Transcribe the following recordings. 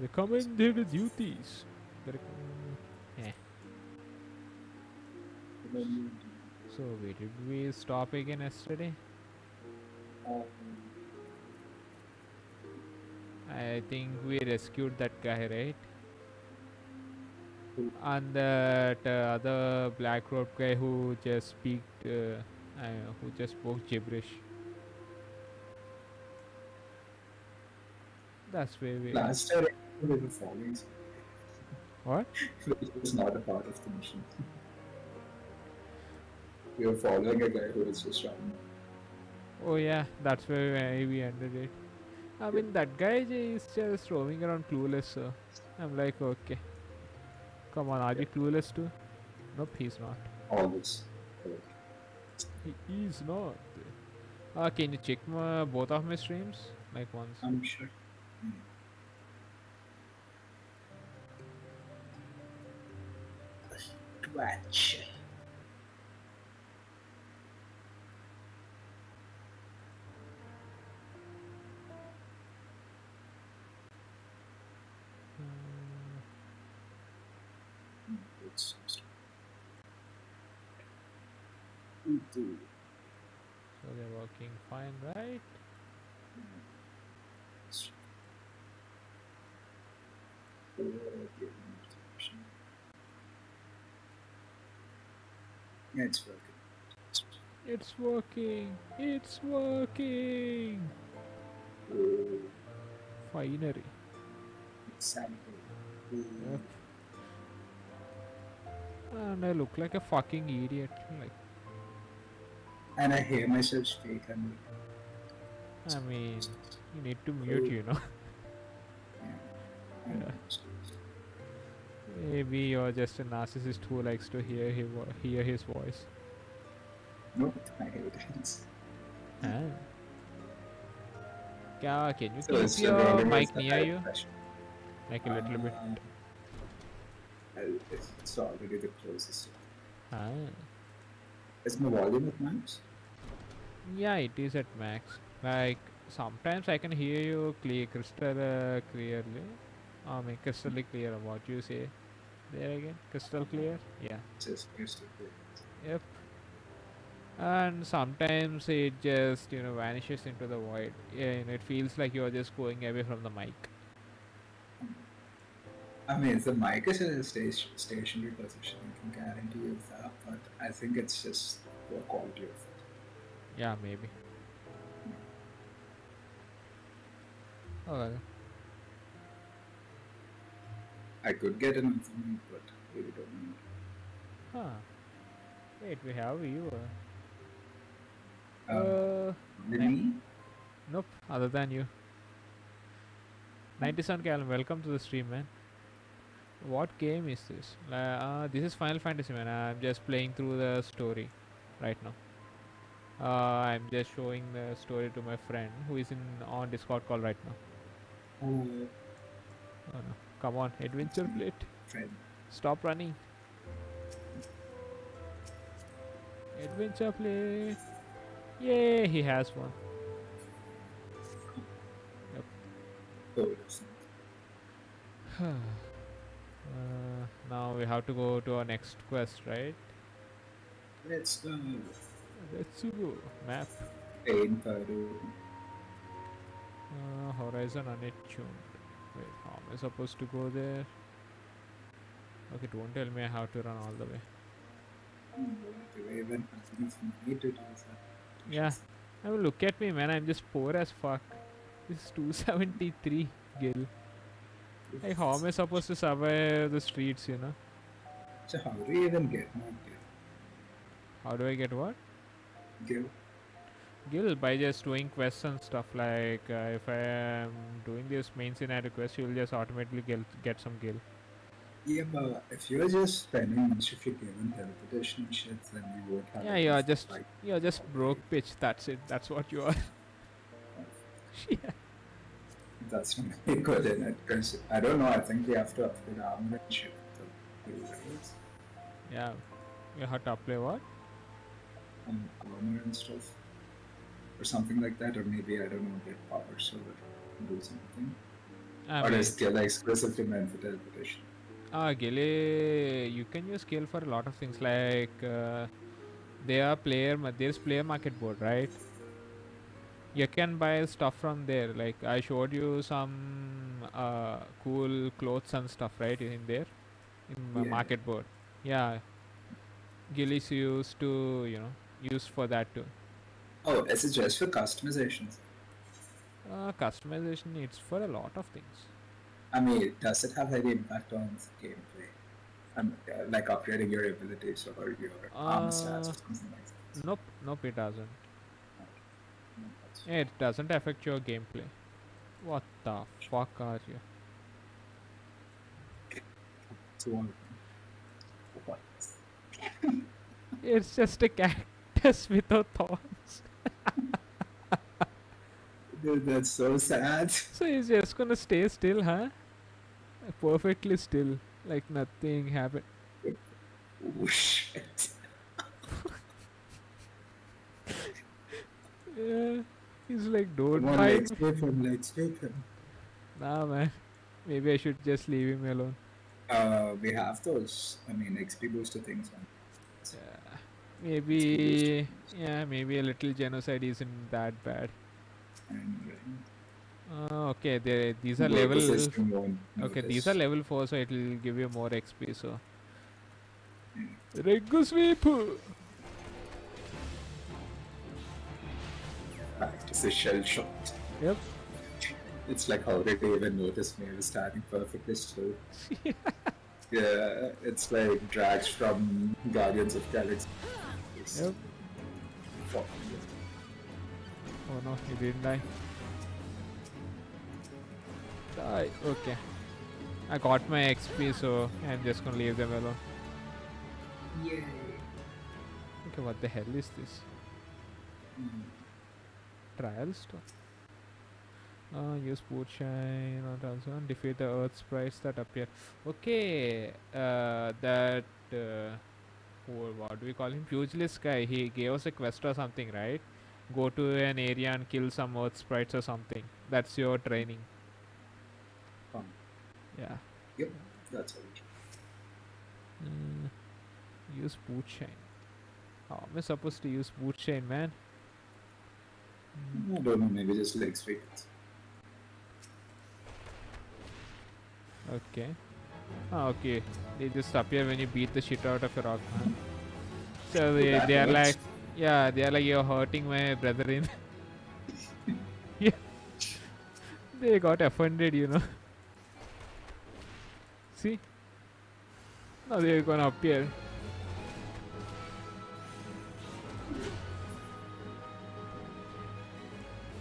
Recommended duties. The rec- eh. So where did we stop again yesterday? I think we rescued that guy, right? And that uh, other black robe guy who just speaked, uh, uh, who just spoke gibberish. That's where we. last we were following. What? which was not a part of the mission. we were following a guy who was just running. Oh yeah, that's where we ended it. I mean that guy is just roaming around clueless. So I'm like, okay, come on, are you clueless too? Nope, he's not. Always. He is not. Uh, can you check my, both of my streams? Like once. I'm sure. It's So they're working fine, right? It's working. It's working. It's working. Finally. Example. Yep. And I look like a fucking idiot. Like, And I hear myself speak and I mean, you need to mute, you know. Maybe you're just a narcissist who likes to hear his, hear his voice. no, I hear it. Ah. Can you So keep your mic near you? question. Like a little bit. Um, I'll- it's already the closest. Ah. Is my volume at max? Yeah, it is at max. Like sometimes I can hear you clear, crystal uh, clearly. I mean, crystally clear. What you say? There again, crystal clear. Yeah. Just to be. Yep. And sometimes it just you know vanishes into the void. Yeah, and it feels like you're just going away from the mic. I mean, the mic is in a station, stationary position. I can guarantee you that, but I think it's just the quality of it. Yeah, maybe. Hmm. Oh, well. I could get an informant, but we don't know. Huh. Wait, we have you. Uh, Um, uh me? nope. Other than you. 97 Calum, welcome to the stream, man. What game is this? Uh, uh, this is Final Fantasy, man. I'm just playing through the story right now. Uh, I'm just showing the story to my friend who is in on Discord call right now. Oh, Oh no! Come on, adventure plate. Stop running. Adventure plate. Yay! He has one. Not. uh, now we have to go to our next quest, right? Let's go. Let's go. Map. Pain. Uh, horizon on it, am I supposed to go there? Okay, don't tell me I have to run all the way. Do I even have enough money to do that? Yeah. I mean, look at me, man. I'm just poor as fuck. This is 273 gil. Like, how am I supposed to survive the streets, you know? So how do you even get more How do I get what? gil? Gil? Gil by just doing quests and stuff. Like, uh, if I am doing this main scenario quest, you'll just automatically get, get some gil. Yeah, but if you're just spending much of your gil on teleportation and shit, then you won't have Yeah, you're just fight. you're just broke bitch. That's it. That's what you are. yeah. That's not very good in it, because I don't know, I think we have to upgrade armor and shit. to do raids, Yeah. You have to play what? um, armor and stuff. Or something like that, or maybe, I don't know, get power sword and do something. I or is Gila exclusively meant for teleportation? uh, Gile, you can use scale for a lot of things like uh, there are player there's player market board right you can buy stuff from there like i showed you some uh, cool clothes and stuff right in there in my Yeah. market board yeah gillis used to you know used for that too Oh, is it just for customizations? uh, customization it's for a lot of things I mean, does it have any impact on gameplay? Um, uh, like upgrading your abilities or your armor stats Uh, or something like that? nope nope it doesn't it doesn't affect your gameplay what the fuck are you it's one- What? it's just a cactus without thorns Dude, that's so sad. So he's just gonna stay still, huh? Perfectly still, like nothing happened. Oh shit. Yeah, he's like, don't Come on, fight. let's whip him, let's whip him. Nah, man. Maybe I should just leave him alone. Uh, we have those, I mean, XP booster things. On. Yeah. Maybe, yeah, maybe a little genocide isn't that bad. Uh, okay, they, these are level. system Okay, these are level 4, so it will give you more XP. So. Regu sweep! Practice a shell shot. Yep. It's like how did they even notice me? I was standing perfectly still. yeah, it's like Drax from Guardians of Galaxy. Yep. fuck. Oh no, he didn't die. Die. Okay. I got my XP, so I'm just gonna leave them alone. Yay. Okay, what the hell is this? Mm. Trial store. Uh, use boot shine on transform. Defeat the earth sprites that appear. Okay, uh, that. Uh, who- what do we call him? Pugilist guy. He gave us a quest or something, right? Go to an area and kill some earth sprites or something. That's your training. Fun. Yeah. Yep, that's all. Mm, use Bootshine How am I supposed to use Bootshine man? I don't know, maybe just like speed. Okay. Ah, okay. They just appear when you beat the shit out of a rock, man. So they, they are like, yeah, they are like, you're hurting my brethren. yeah. They got offended, you know. See? Now they're gonna appear.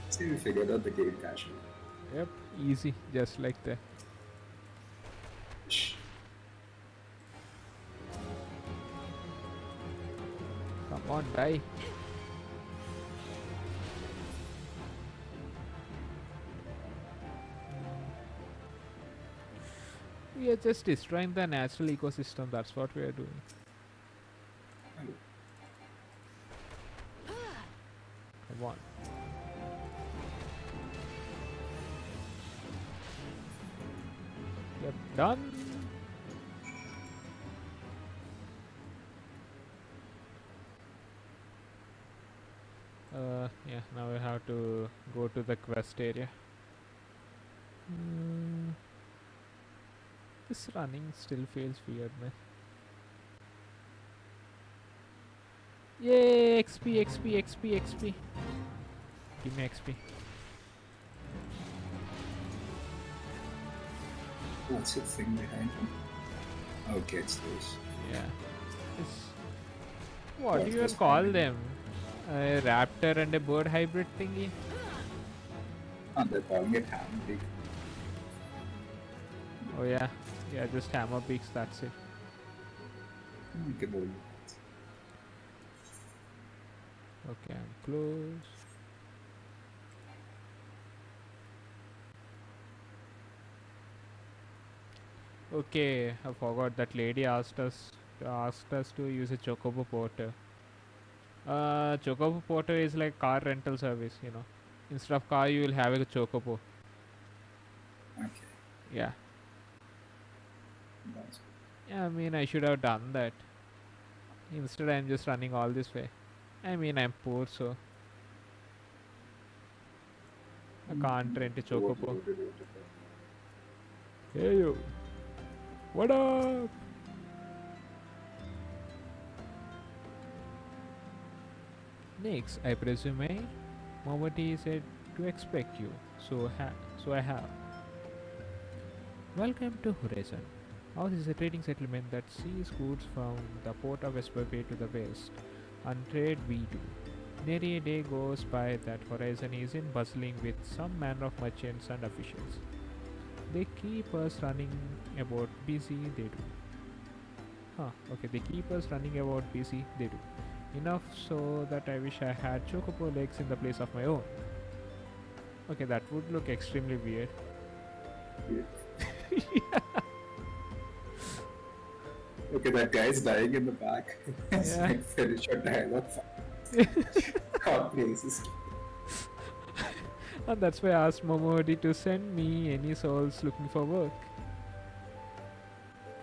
See, we figured out the game casually. Yep, easy, just like that. On. We are just destroying the natural ecosystem. That's what we are doing. To the quest area. Hmm. this running still feels weird, man. Yay! XP, XP, XP, XP. Give me XP. What's the thing behind him? Okay, it's those. Yeah. It's what Yeah, do you call them? A raptor and a bird hybrid thingy? Oh, it beak. Oh yeah, yeah, just hammer beaks. That's it. Okay, I'm close. Okay, I forgot that lady asked us asked us to use a Chocobo Porter. Uh, Chocobo Porter is like car rental service, you know. Instead of car, you will have a Chocobo. Okay. Yeah. Yeah, I mean, I should have done that. Instead, I'm just running all this way. I mean, I'm poor, so I can't rent a chocobo. Hey, you What up? Next, I presume eh? Eh? Said to expect you, so so I have. Welcome to Horizon. Ours is a trading settlement that sees goods from the port of Vesper Bay to the west, and trade we do. Nary a day goes by that Horizon isn't bustling with some manner of merchants and officials. They keep us running about busy, they do. Huh, okay, they keep us running about busy, they do. Enough so that I wish I had chocobo legs in the place of my own. Okay, that would look extremely weird. Okay, that guy's dying in the back. Yeah. like finish your dialogue. God. And that's why I asked Momodi to send me any souls looking for work.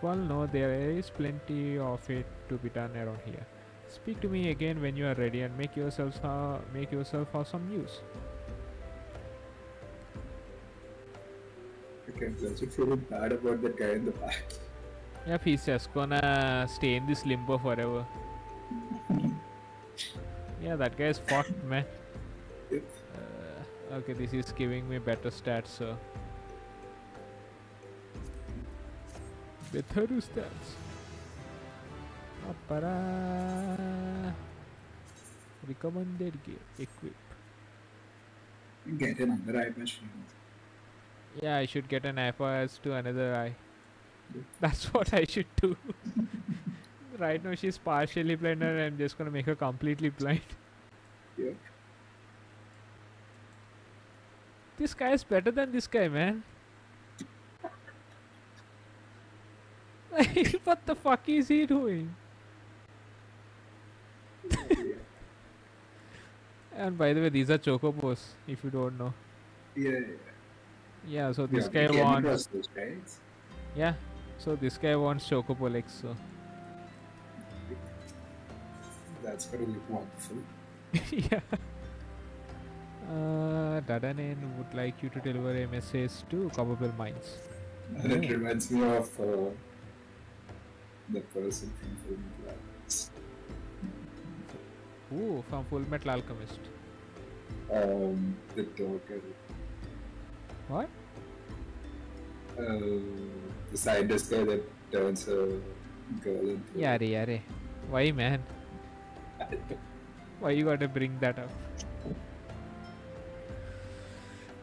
Well, no, there is plenty of it to be done around here. Speak to me again when you are ready and make yourself uh, make yourself of some use. Okay, I'm also feeling bad about that guy in the back. Yep, he's just gonna stay in this limbo forever. yeah, that guy is fucked, man. Uh, okay, this is giving me better stats, so. Better stats. Appara. Recommended gear. Equip. Get another eye patch. Yeah, I should get an iPad to another eye. That's what I should do. right now she's partially blind and I'm just gonna make her completely blind. Yep. This guy is better than this guy, man. What the fuck is he doing? And by the way, these are chocobos, if you don't know. Yeah, yeah. Yeah, so this yeah, guy wants. those guys. Yeah, so this guy wants chocobo legs, so. That's gonna wonderful. yeah. Uh, Dadanen would like you to deliver a message to Copperbell Mines. And it reminds me of uh, the person from Full Ooh, from Full Metal Alchemist. Um, the daughter, What? uh, the scientist guy that turns a girl into. Yare, yare. Why, man? Why you gotta bring that up?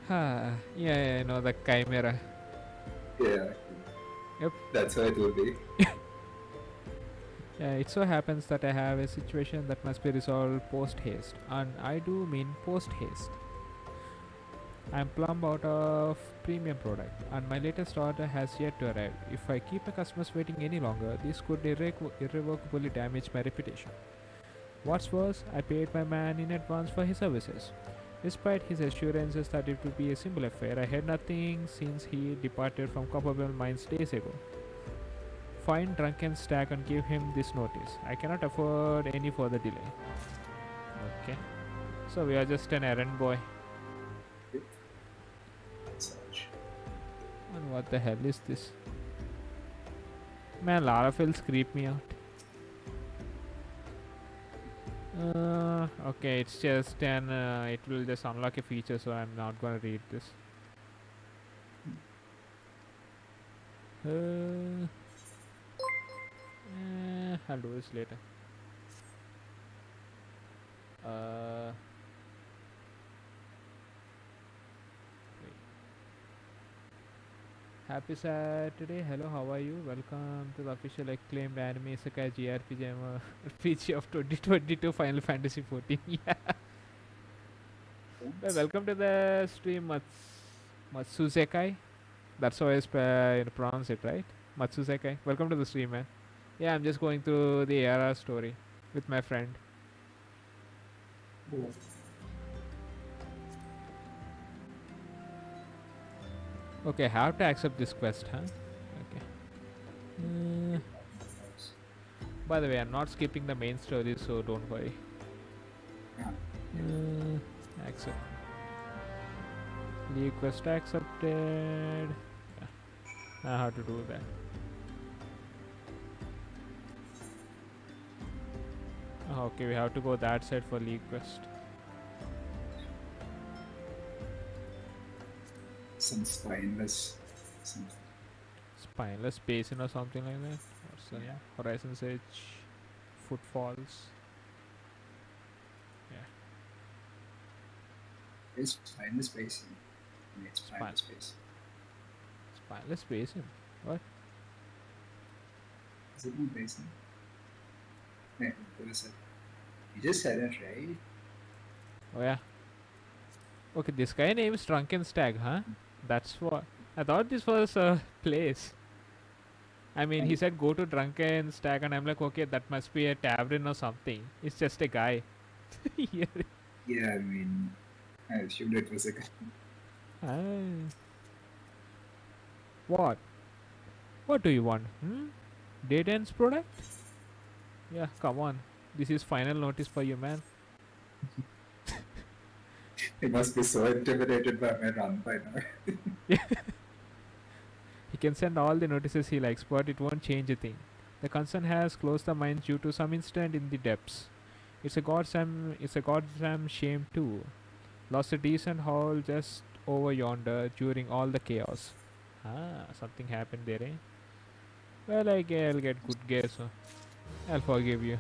Ha, yeah, yeah, I know the chimera. Yeah. Yep. That's how it will be. Yeah, it so happens that I have a situation that must be resolved post haste, and I do mean post haste. I'm plumb out of premium product, and my latest order has yet to arrive. If I keep my customers waiting any longer, this could irrevo- irrevocably damage my reputation. What's worse, I paid my man in advance for his services. Despite his assurances that it would be a simple affair, I had nothing since he departed from Copperbell Mines days ago. Find drunken stag and give him this notice. I cannot afford any further delay. Okay. So we are just an errand boy. And what the hell is this? Man, Lalafells creep me out. Uh, okay, it's just an. Uh, it will just unlock a feature, so I'm not gonna read this. Uh, eh, I'll do this later. Uh, Happy Saturday. Hello, how are you? Welcome to the official acclaimed anime Sakai JRPG RPG of 2022 Final Fantasy 14. yeah. Welcome to the stream, Mats Matsuzekai. That's how I pronounce it, right? Matsuzekai. Welcome to the stream, man. Yeah, I'm just going through the ARR story with my friend. Okay, I have to accept this quest, huh? Okay. Uh, by the way, I'm not skipping the main story, so don't worry. Uh, accept. Levequest accepted. Yeah. I have to do that. Okay, we have to go that side for League quest. Some spineless. Something. Spineless basin or something like that. What's the name? Horizon's Edge. Footfalls. Yeah. It's spineless basin. I mean, it's Spine- spineless basin. Spineless basin. What? Is it not basin? Wait, what is it? You just said it, right? Oh yeah. Okay, this guy name is Drunken Stag, huh? That's what I thought this was a place. I mean, he said go to Drunken Stag, and I'm like, okay, that must be a tavern or something. It's just a guy. Here. Yeah, I mean, I assumed it was a guy. Ah. What? What do you want? Hmm? Dayton's product? Yeah, come on. This is final notice for you, man. He must be so intimidated by my run by now. He can send all the notices he likes, but it won't change a thing. The concern has closed the mines due to some incident in the depths. It's a goddamn, it's a goddamn shame too. Lost a decent haul just over yonder during all the chaos. Ah, something happened there, eh? Well, I guess I'll get good gear, so I'll forgive you.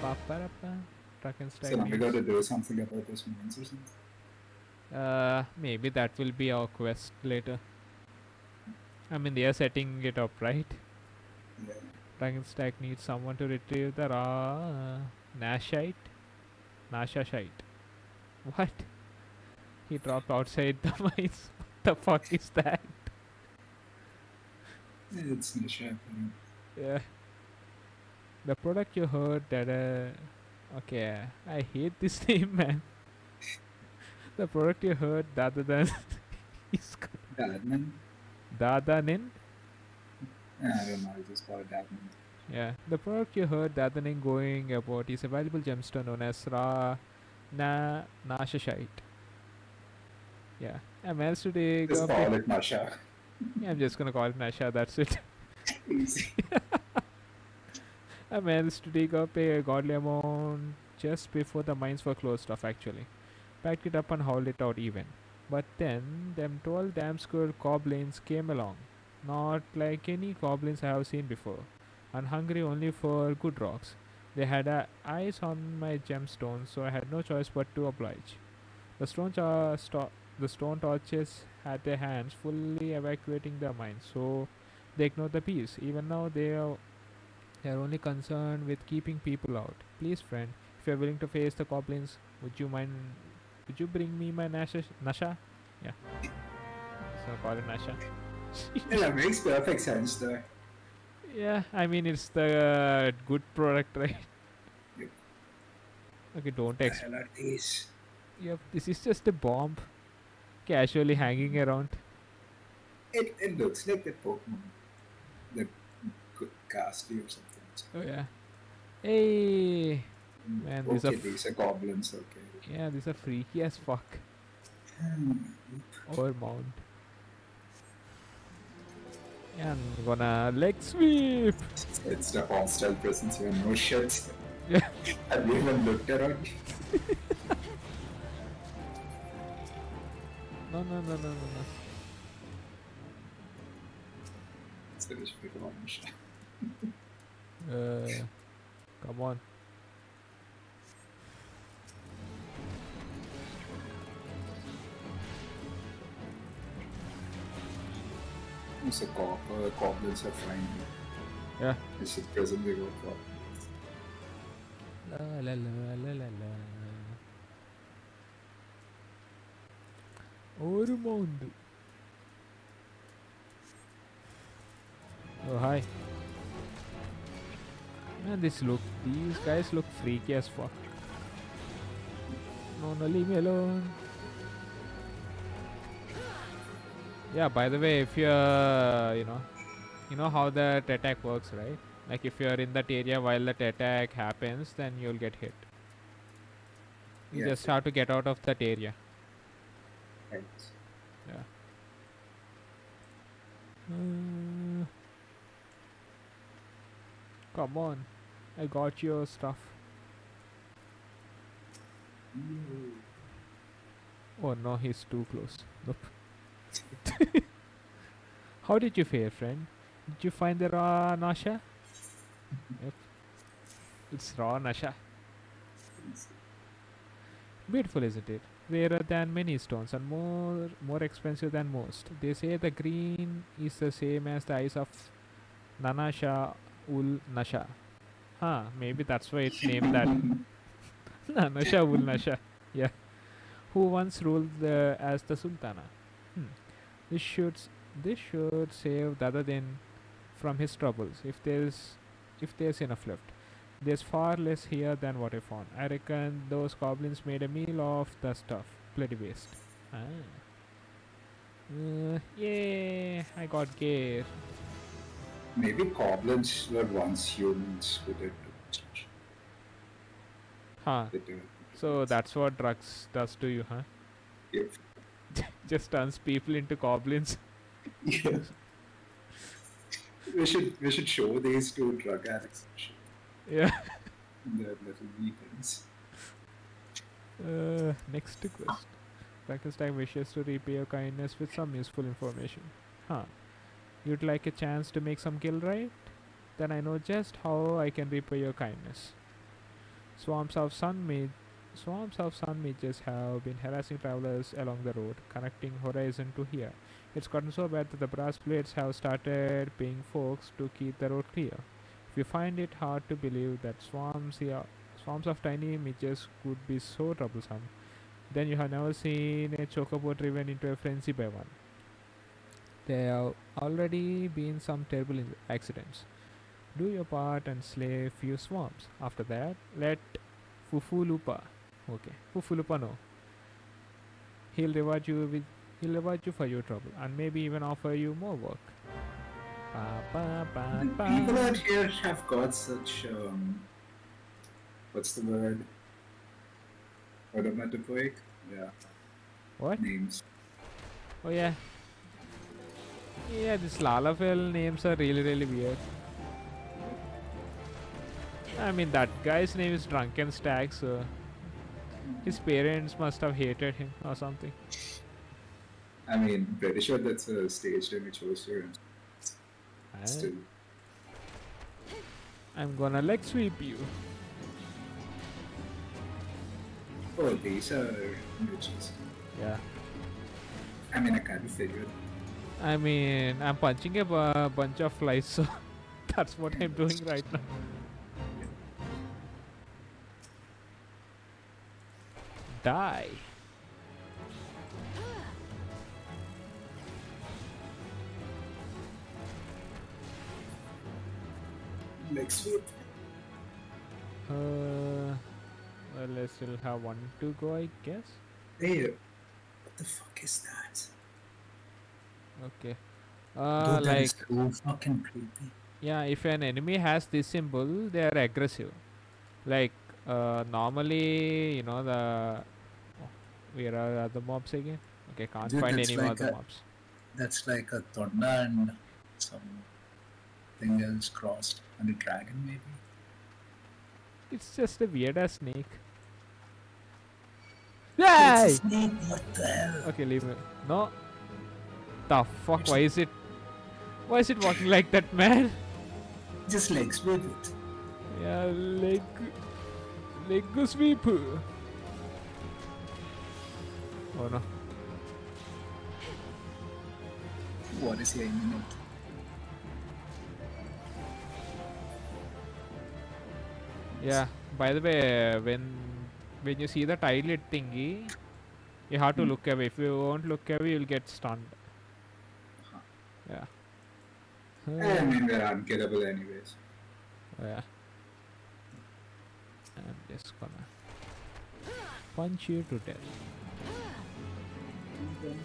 Pa-pa-ra-pa. Truck and so now we got to do something about this mines or something. Uh, maybe that will be our quest later. I mean, they are setting it up, right? Yeah. Dragon Stack needs someone to retrieve the raw Nashite. Nashashite. What? He dropped outside the mines. What the fuck is that? It's Nisha. happening. Yeah. The product you heard that uh okay, I hate this name man. the product you heard rather than is Dadman? Dadanin? I don't know, I just call it Dadman. Yeah, the product you heard Dadanin going about is a valuable gemstone known as Ra Na Nashashite. Yeah, I managed to dig Just call it- it Nasha. I'm just gonna call it Nasha, that's it. Easy. I managed to dig up a godly amount just before the mines were closed off actually. Packed it up and hauled it out even. But then them 12 damn square goblins came along. Not like any goblins I have seen before. And hungry only for good rocks. They had uh, eyes on my gemstones, so I had no choice but to oblige. The stone, tor- sto- the stone torches had their hands fully evacuating the mines, so they ignored the peace. Even now, they are they are only concerned with keeping people out. Please, friend, if you're willing to face the goblins, would you mind? Would you bring me my Nasha? Nasha? Yeah. So call it Nasha. yeah, that makes perfect sense though. yeah, I mean it's the uh, good product, right? Yep. Okay, don't The ex. hell are these? Yep, this is just a bomb, casually hanging around. It, it looks like that Pokemon. The Gastly or something. Oh yeah. Hey, Man, these are okay, f- these are goblins, okay. yeah, these are freaky as fuck. Hmm. Or mount. Yeah, I'm gonna leg sweep. It's the hostile presence here, no shit. Yeah. Have you even looked around? No, no, no, no, no, no. So just pick one shot. Uh, come on. It's a cop, uh, goblins are fine. Yeah. This is prison they work for. La la la la la la. ഒരു mount Oh hi. Man, this look. These guys look freaky as fuck. No, no, leave me alone. Yeah, by the way, if you're, you know, you know how that attack works, right? Like if you're in that area while that attack happens, then you'll get hit. You Yeah, just have to get out of that area. Right. Yeah. Uh, come on, I got your stuff. Oh no, he's too close. Nope. How did you fare, friend? Did you find the raw Nasha? yep. It's raw Nasha. Beautiful, isn't it? Rarer than many stones and more more expensive than most. They say the green is the same as the eyes of Nanasha Ul Nasha. Huh, maybe that's why it's named that. Nanasha Ul Nasha. Yeah. Who once ruled the, as the Sultana. Hmm. This should this should save then from his troubles if there's if there's enough left. There's far less here than what I found. I reckon those goblins made a meal of the stuff. Bloody waste. Ah. Uh, yay! I got gear. Maybe goblins were once humans who did. Huh. So that's what drugs does to you, huh? Yep. Just turns people into goblins. Yeah. We should we should show these two drug addicts and shit Yeah. their little weekends. Uh, next quest. Frankenstein wishes to repay your kindness with some useful information. Huh. You'd like a chance to make some guild right? Then I know just how I can repay your kindness. Swamps of sun mage Swamps of sun mages have been harassing travelers along the road, connecting Horizon to here. It's gotten so bad that the Brass Blades have started paying folks to keep the road clear. If you find it hard to believe that swarms here Swarms of tiny midges could be so troublesome. Then you have never seen a chocobo driven into a frenzy by one. There have already been some terrible accidents. Do your part and slay a few swarms. After that, let Fufulupa, okay, Fufulupa know. He'll reward you with, he'll reward you for your trouble and maybe even offer you more work. People out here have got such um, what's the word? Onomatopoeic? Yeah, What? names. Oh yeah. Yeah, this Lalafell names are really really weird. I mean that guy's name is Drunken Stag, so his parents must have hated him or something. I mean, pretty sure that's a staged image poster. and I- Still, I'm gonna leg sweep you. oh, these are images. Yeah. I mean, I kind of figured. I mean, I'm punching a bunch of flies, so that's what I'm doing right now. Die. Like week? Uh, well, I still have one to go, I guess. Hey, what the fuck is that? Okay. Uh, Dude, like so fucking creepy. yeah, if an enemy has this symbol, they are aggressive. Like uh, normally, you know the oh, where are the mobs again? Okay, can't Dude, find any like other a- mobs. That's like a Tonda and something else crossed. And a dragon, maybe? It's just a weird ass snake. It's Hey! a snake, what the hell? Okay, leave it. No. The fuck? Why is it? Why is it walking like that, man? Just like sweep it. Yeah, leg, leg sweep. Oh no. What is he aiming Yeah. By the way, when when you see the tilet thingy, you have to mm. look away. If you won't look away, you'll get stunned. Yeah. I hmm. mean, we're unkillable anyways. Oh, yeah. I'm just gonna punch you to death. Okay.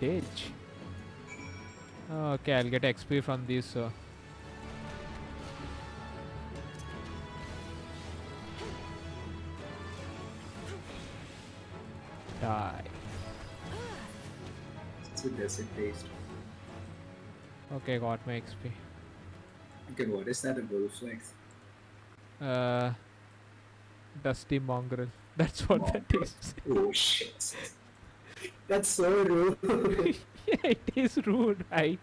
Ditch. Okay, I'll get XP from this. Uh, die. It's a desert taste. Okay, got my XP. Okay, what is that? A wolf legs? Uh, dusty mongrel. That's what that Mongrel. is. Oh shit. That's so rude. it is rude, right?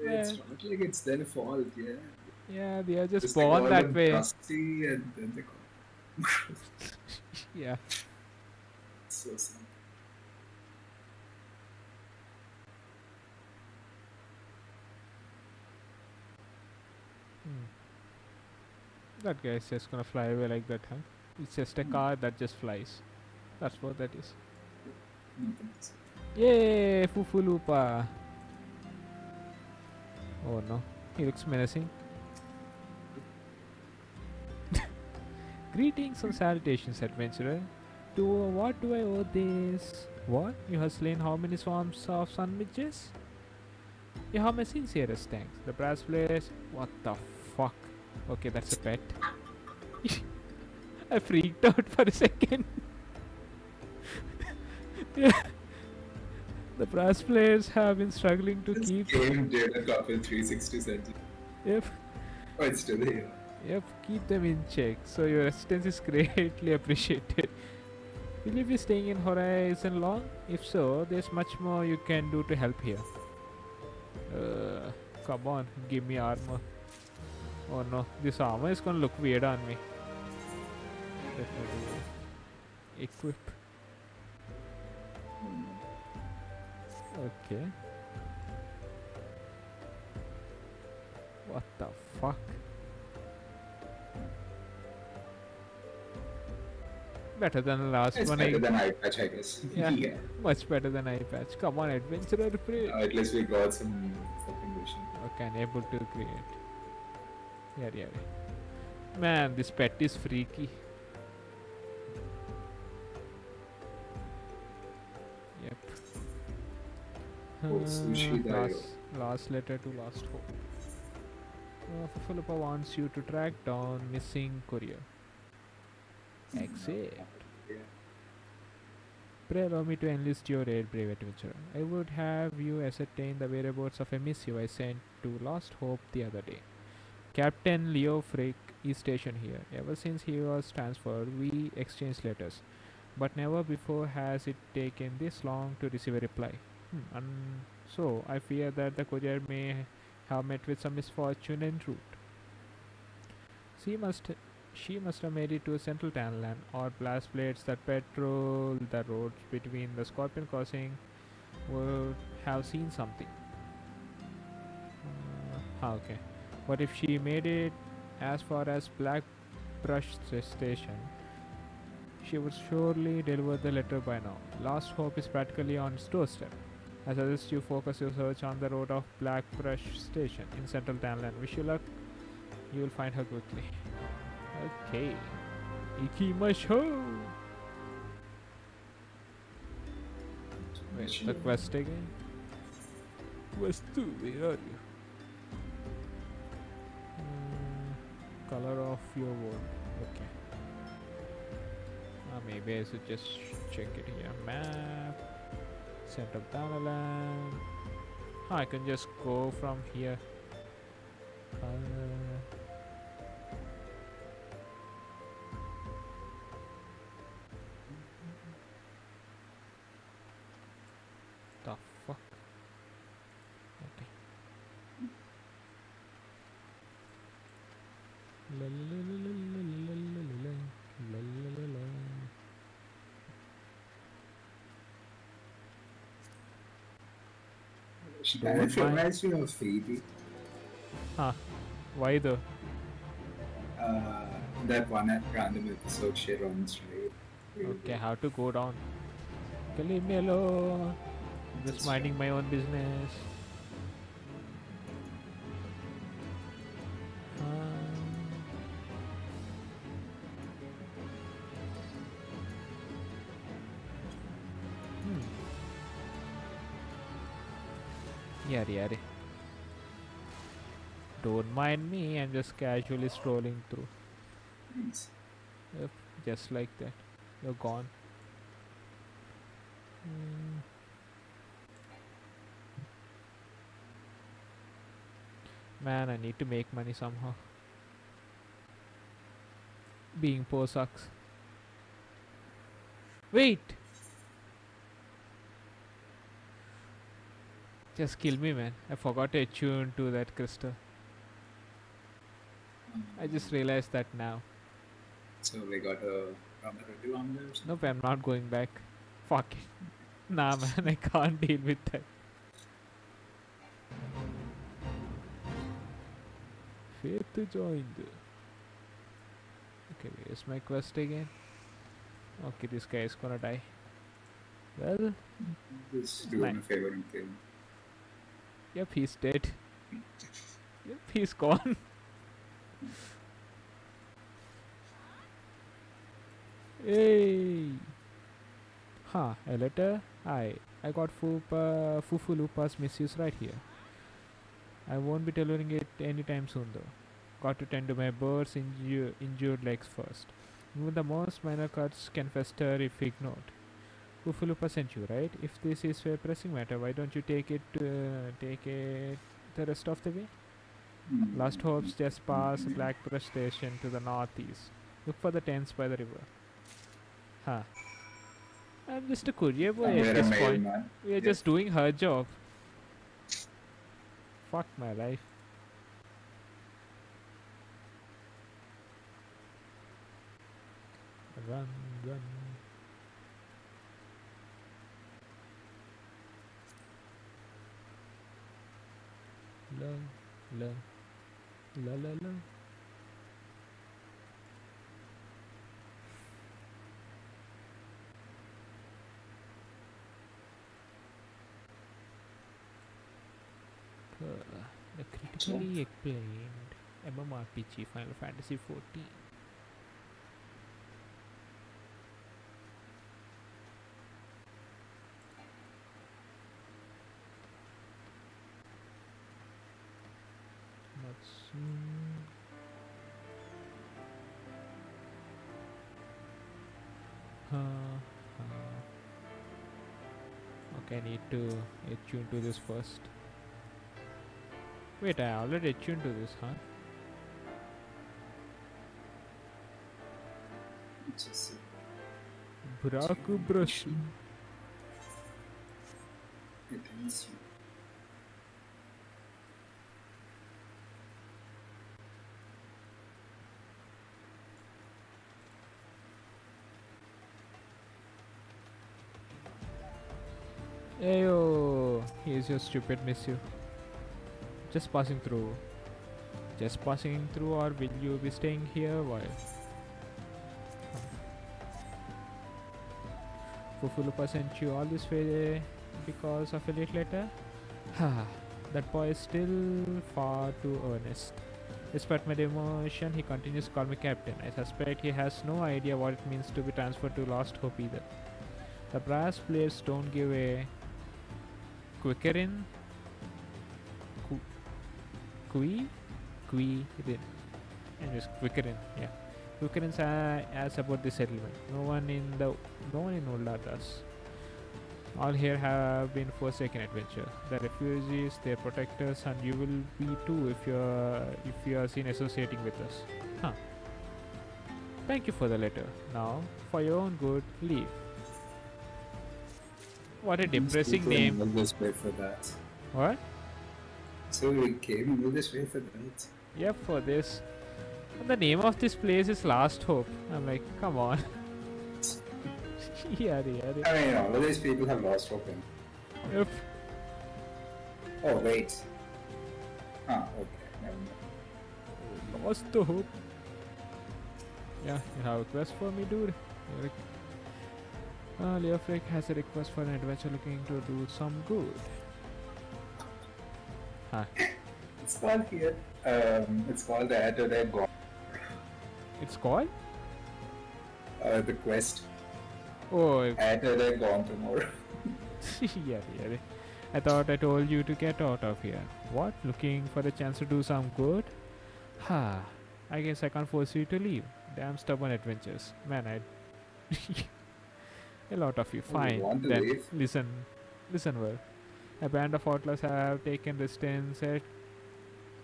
it's Yeah. not like it's their fault, yeah. Yeah, they are just born that way. Dusty and then they call Yeah. so sad. Hmm. That guy is just gonna fly away like that, huh? It's just a car that just flies. That's what that is. Nothing to say. Yay, Fufulupa! Oh no, he looks menacing. Greetings and salutations, adventurer. To what do I owe this? What? You have slain how many swarms of sun midges? You have my sincerest thanks. The Brass Blades. What the fuck? Okay, that's a pet. I freaked out for a second. The Brass Blades have been struggling to This keep. game did a couple 360 centimeters. Yep. Oh, it's still here. Yep, keep them in check. So your assistance is greatly appreciated. Will you be staying in Horizon long? If so, there's much more you can do to help here. Uh, come on, give me armor. Oh no, this armor is gonna look weird on me. Equip. Okay. What the fuck? Better than the last It's one. better I, than eye patch, I guess. Yeah. much better than eye patch. Come on, adventurer, pray. Uh, at least we got some fucking vision. Okay, able to create. Yeah, yeah, yeah. Man, this pet is freaky. Last, last letter to last hope. Uh, Fufulupa wants you to track down missing courier. Accept. Yeah. Pray allow me to enlist your aid, brave adventurer. I would have you ascertain the whereabouts of a missive I sent to Lost Hope the other day. Captain Leo Frick is stationed here. Ever since he was transferred, we exchanged letters, but never before has it taken this long to receive a reply. Hmm, and so I fear that the courier may have met with some misfortune en route. She must she must have made it to Central Thanalan or Brass Blades that patrol the roads between the Scorpion Crossing would have seen something. Uh, ah, okay. But if she made it as far as Black Brush Station, she would surely deliver the letter by now. Last hope is practically on its doorstep. I suggest you focus your search on the road of Black Brush Station in Central Thanalan. Wish you luck. You will find her quickly. Okay. Ikimasho! Wait, the quest again? Quest 2, where are you? Mm, color of your world. Okay. Uh, maybe I should just check it here. Map. Center of Danaland. Ah, I can just go from here. She Don't kind of mind. reminds me of Phoebe. Huh. Why though? Uh, that one at random episode she runs right. Really Okay, how to go down? Okay, leave me alone. I'm just minding my own business. Yari yari. Don't mind me, I'm just casually strolling through. Yep, just like that. You're gone. Mm. Man, I need to make money somehow. Being poor sucks. Wait! Just kill me, man. I forgot to attune to that crystal. I just realized that now. So we got a run already on there. or something? Nope, I'm not going back. Fuck it. Nah, man, I can't deal with that. Faith joined. Okay, where's my quest again? Okay, this guy is gonna die. Well, Just do him a favor and kill him. Yep, he's dead. Yep, he's gone. hey! Huh, a letter? Hi, I got Fupa, uh, Fufulupa's misuse right here. I won't be delivering it anytime soon though. Got to tend to my bird's inju- injured legs first. Even the most minor cuts can fester if ignored. Fufulupa sent you, right? If this is a pressing matter, why don't you take it, uh, take it the rest of the way? Last hopes just past Blackbrush Station to the northeast. Look for the tents by the river. Huh. I'm just a courier boy I'm at this point. man. We are Yeah. just doing her job. Fuck my life. Run, run. La, la, la, la, la. Uh, the critically acclaimed MMORPG Final Fantasy XIV. Need to attune to this first. Wait, I already attuned to this, huh? Buraku brush. Ayo, here's your stupid missive. Just passing through. Just passing through, or will you be staying here while? Fufulupa sent you all this way eh, because of a late letter? Ha, that boy is still far too earnest. Despite my demotion, he continues to call me captain. I suspect he has no idea what it means to be transferred to Lost Hope either. The Brass Blades don't give a quicker in Qu- Qui Qui in and just quicker yeah. Quicker in as about the settlement. No one in the no one in Ul'dah does. All here have been forsaken adventure. The refugees their protectors and you will be too if you are if you are seen associating with us. Huh. Thank you for the letter. Now for your own good leave what a depressing name All this way for that. what So we came all this way for that. Yep, for this. And the name of this place is Last Hope. I'm like, come on. yeah, yeah, yeah. I mean, all these people have lost hope in. Yep. Oh wait. Ah, okay. Never mind. Lost the hope. Yeah, you have a quest for me, dude. You're Uh, Leofric has a request for an adventure looking to do some good. Huh. It's called here. Um, it's called the Their God. It's called? Uh, the quest. Oh, Add to Their Gone tomorrow. yeah, yeah. I thought I told you to get out of here. What? Looking for the chance to do some good? Ha. I guess I can't force you to leave. Damn stubborn adventures. Man, I. a lot of you. Oh, you Fine. to then leave? listen. Listen well. A band of outlaws have taken residence at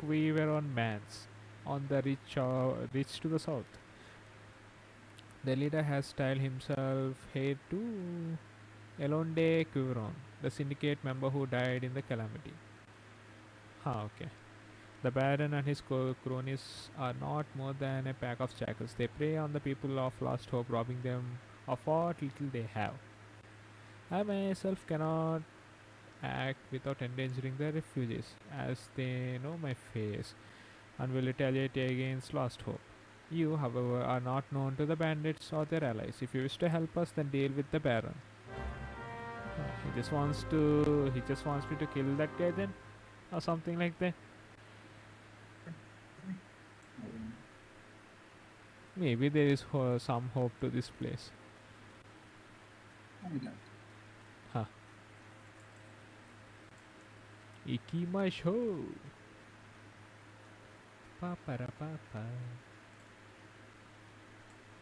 Quiveron Manse on the ridge, uh, ridge to the south. The leader has styled himself heir to Elonde Quiveron, the syndicate member who died in the calamity. Ah, okay. The Baron and his co- cronies are not more than a pack of jackals. They prey on the people of Lost Hope, robbing them of what little they have. I myself cannot act without endangering the refugees, as they know my face and will retaliate against Lost Hope. You, however, are not known to the bandits or their allies. If you wish to help us, then deal with the Baron. He just wants to. He just wants me to kill that guy then, or something like that. Maybe there is ho- some hope to this place. I don't. Ikimashou. Pa para pa pa.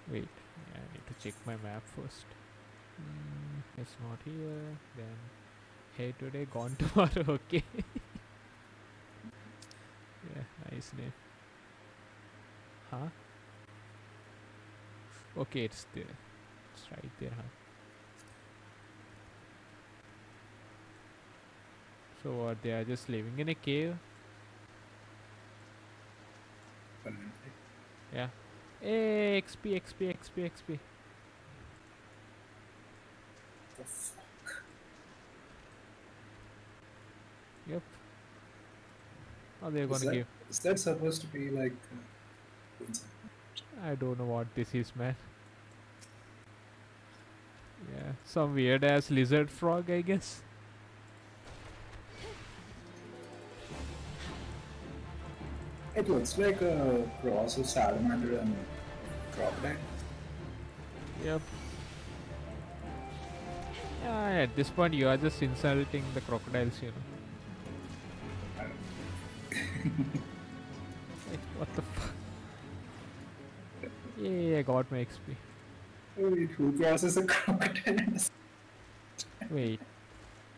Wait, I need to check my map first. Mm, it's not here. Then, hey today, gone tomorrow. Okay. yeah, nice name. Huh? Okay, it's there. It's right there, huh? So what? They are just living in a cave. Yeah. Hey, XP, XP, XP, XP. Fuck? Yep. Oh, they're Is gonna that, give. is that supposed to be like? Uh. I don't know what this is, man. Yeah, some weird ass lizard frog, I guess. It looks like uh, a cross of salamander and crocodile. Yep. Yeah, at this point, you are just insulting the crocodiles, you know. Like, what the fuck? Yeah, I got my XP. Wait, who crosses a crocodile? Wait.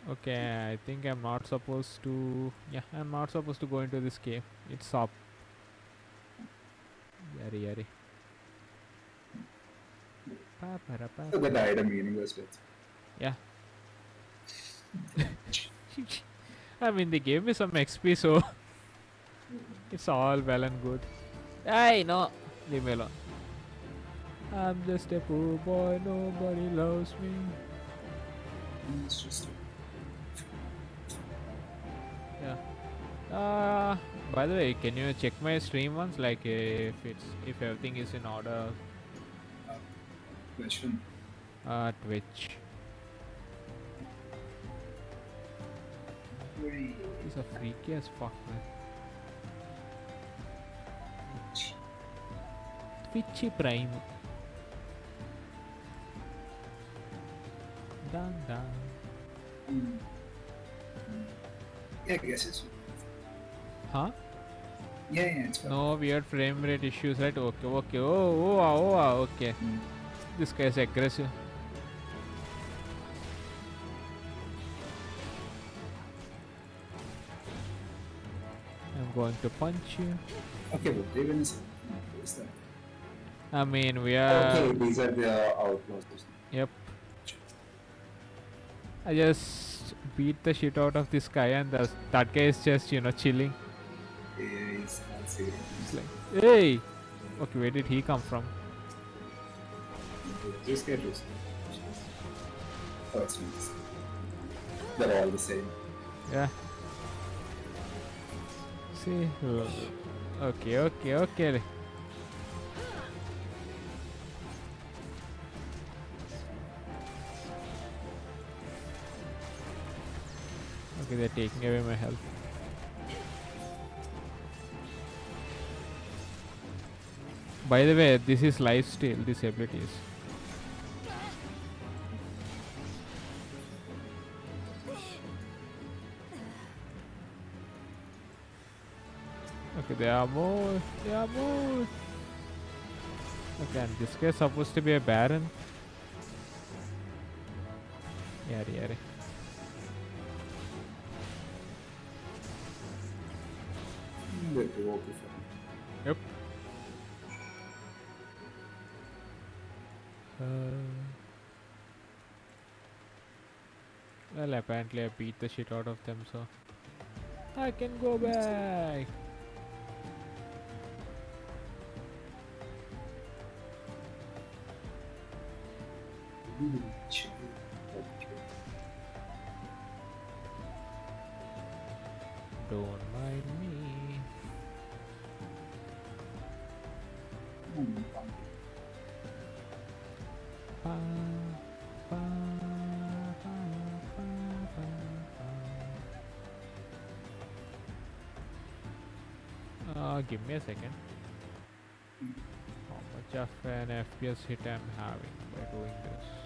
Okay, I think I'm not supposed to. Yeah, I'm not supposed to go into this cave. It's up. Pa pa so they pa. a meaningless death. Yeah. I mean, they gave me some XP, so it's all well and good. Hey, no, leave me alone. I'm just a poor boy. Nobody loves me. It's just Yeah. Uh, by the way, can you check my stream once? Like if it's if everything is in order. question. Uh, Twitch. He's a freaky as fuck, man. Twitchy Prime. Dun dun. Hmm. Yeah, I guess it's. Huh? Yeah, yeah, it's fine. No weird frame rate issues, right? Okay, okay. Oh, oh, ah, oh, ah, okay. Hmm. This guy is aggressive. I'm going to punch you. Okay, but Raven is. What is that? I mean, we are. okay, these are the outlaws. Yep. I just beat the shit out of this guy, and the, that guy is just, you know, chilling. Yeah, he's not serious. He's like, hey! Okay, where did he come from? Just get loose. Oh, it's nice. They're all the same. Yeah. See? Okay, okay, okay. Okay, they're taking away my health. By the way, this is life steal, this ability is. Okay, there are more. There are more. Okay, and this guy. supposed to be a baron. Yeah, yeah. Yep. Uh, well, apparently I beat the shit out of them, so I can go back. Don't give me a second. How much of an FPS hit I'm having by doing this?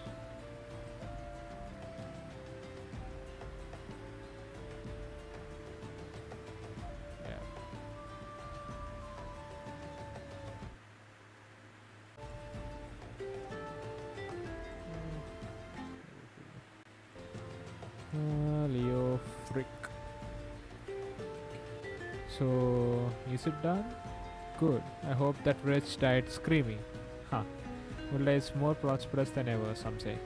Wretch died screaming. Huh. Ul'dah is more prosperous than ever, some say.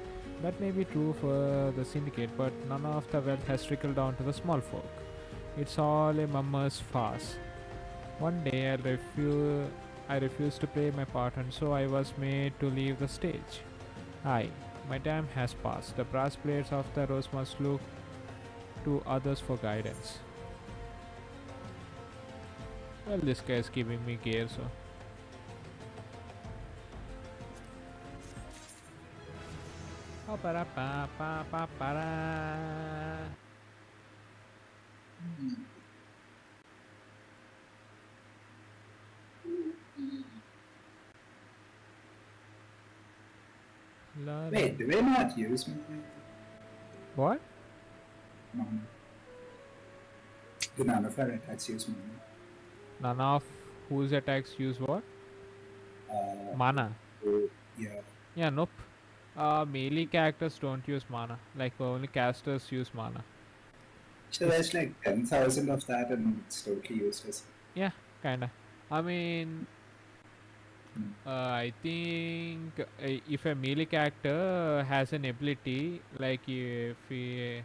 That may be true for the syndicate, but none of the wealth has trickled down to the small folk. It's all a mummer's farce. One day I refuse I refused to play my part and so I was made to leave the stage. Aye, my time has passed. The Brass Blades of the rose must look to others for guidance. Well, this guy is giving me gear, so. Para pa pa pa para. La la- Wait, do they not use me? What? No. Do none of our attacks use me? None of whose attacks use what? Uh, Mana. oh, yeah. Yeah, nope. Uh, melee characters don't use mana. Like only casters use mana. So there's like 10,000 of that and it's totally useless. Yeah, kinda. I mean, Hmm. uh, I think uh, if a melee character has an ability, like if he,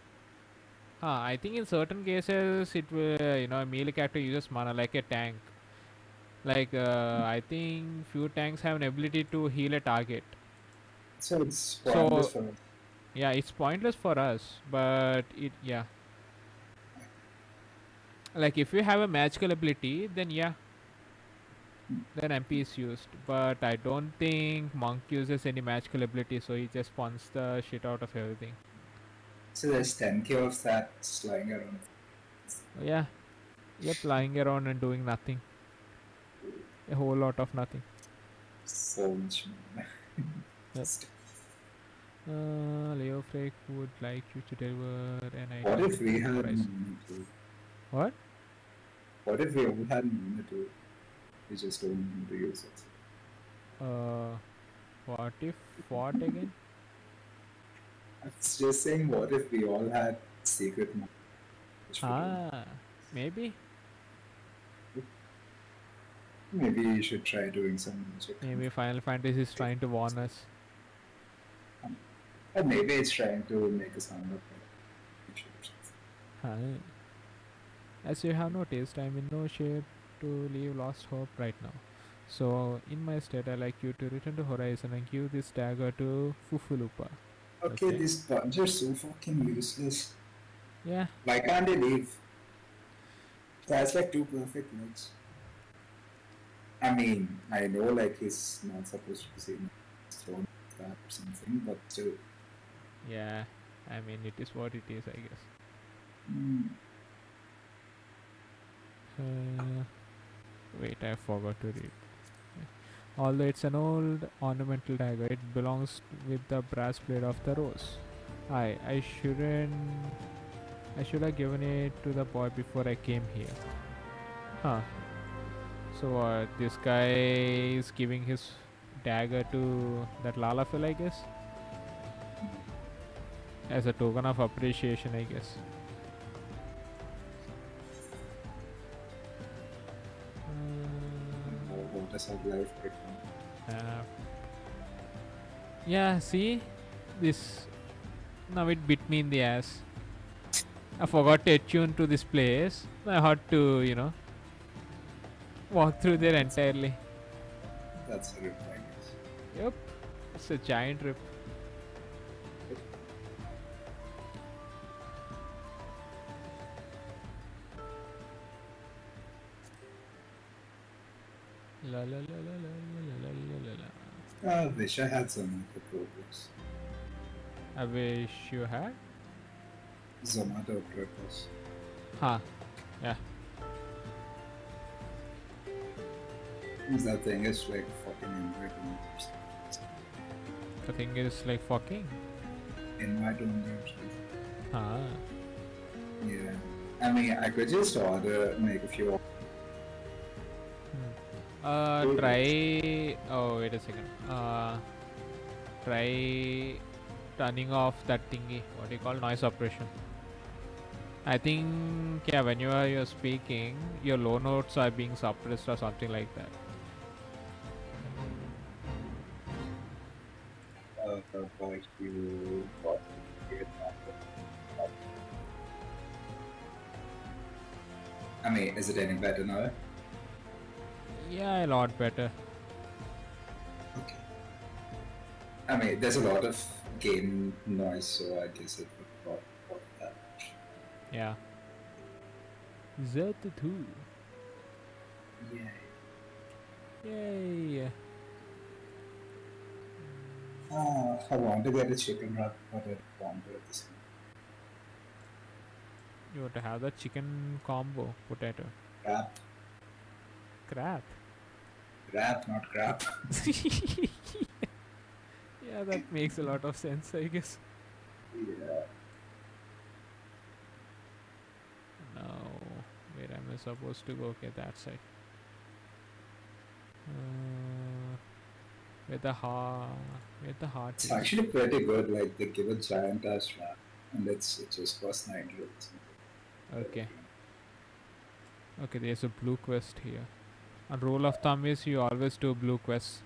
huh, I think in certain cases it will, you know, a melee character uses mana like a tank. Like uh, I think few tanks have an ability to heal a target. So it's So- pointless for us. Yeah, it's pointless for us, but it yeah. Like if you have a magical ability, then yeah, then MP is used. But I don't think monk uses any magical ability, so he just spawns the shit out of everything. So there's 10k of that lying around. Yeah, yep, lying around and doing nothing. A whole lot of nothing. So much. Yep. Uh, Leofric would like you to deliver an What if we had Price. What? What if we all had too? We just don't know to use it. Uh, what if what again? I was just saying, what if we all had secret Moon? Which we don't. Ah, maybe. Maybe you should try doing some magic. Maybe Final Fantasy is trying to warn us. Or maybe it's trying to make us sound up. Huh. As you have noticed, I'm in no shape to leave Lost Hope right now. So, in my stead, I like you to return to Horizon and give this dagger to Fufulupa. Okay, Okay. these buttons are so fucking useless. Yeah, Why can't they leave? That's like two perfect legs. I mean, I know like he's not supposed to be seen thrown that or something, but still. Yeah. I mean, it is what it is, I guess. Mm. Uh, wait, I forgot to read. Although it's an old ornamental dagger, it belongs with the brass blade of the rose. I I shouldn't. I should have given it to the boy before I came here. Huh. So uh, this guy is giving his dagger to that Lalafell, I guess, as a token of appreciation, I guess. What does our life become? Uh, yeah, see? This. Now it bit me in the ass. I forgot to attune to this place. I had to, you know, walk through there entirely. That's a rip, I guess. Yep. It's a giant rip. I wish I had some progress. I wish you had. Zomato progress. Huh. Yeah. That thing is like fucking only. The thing is like fucking. Invite only or something. Huh. Yeah. I mean, I could just order, make a few. Uh, try. Oh, wait a second. Uh, try turning off that thingy. What do you call noise suppression? I think yeah. When you are you're speaking, your low notes are being suppressed or something like that. Uh, but you got it. I mean, is it any better now? Yeah, a lot better. Okay. I mean, there's a lot of game noise, so I guess it would not not that much. Yeah. Z two. Yeah. Yay. Ah, I want to get a chicken wrap, but I want to at the same You want to have the chicken combo potato. Wrap, Crap. Wrap, not crap. yeah, that makes a lot of sense, I guess. Yeah. Now, where am I supposed to go? Okay, that side. Uh, where the heart, where the heart It's actually pretty good. Like they give a giant ass and it's it just costs nine rupees. Okay, okay. There's a blue quest here. And rule of thumb is you always do blue quests.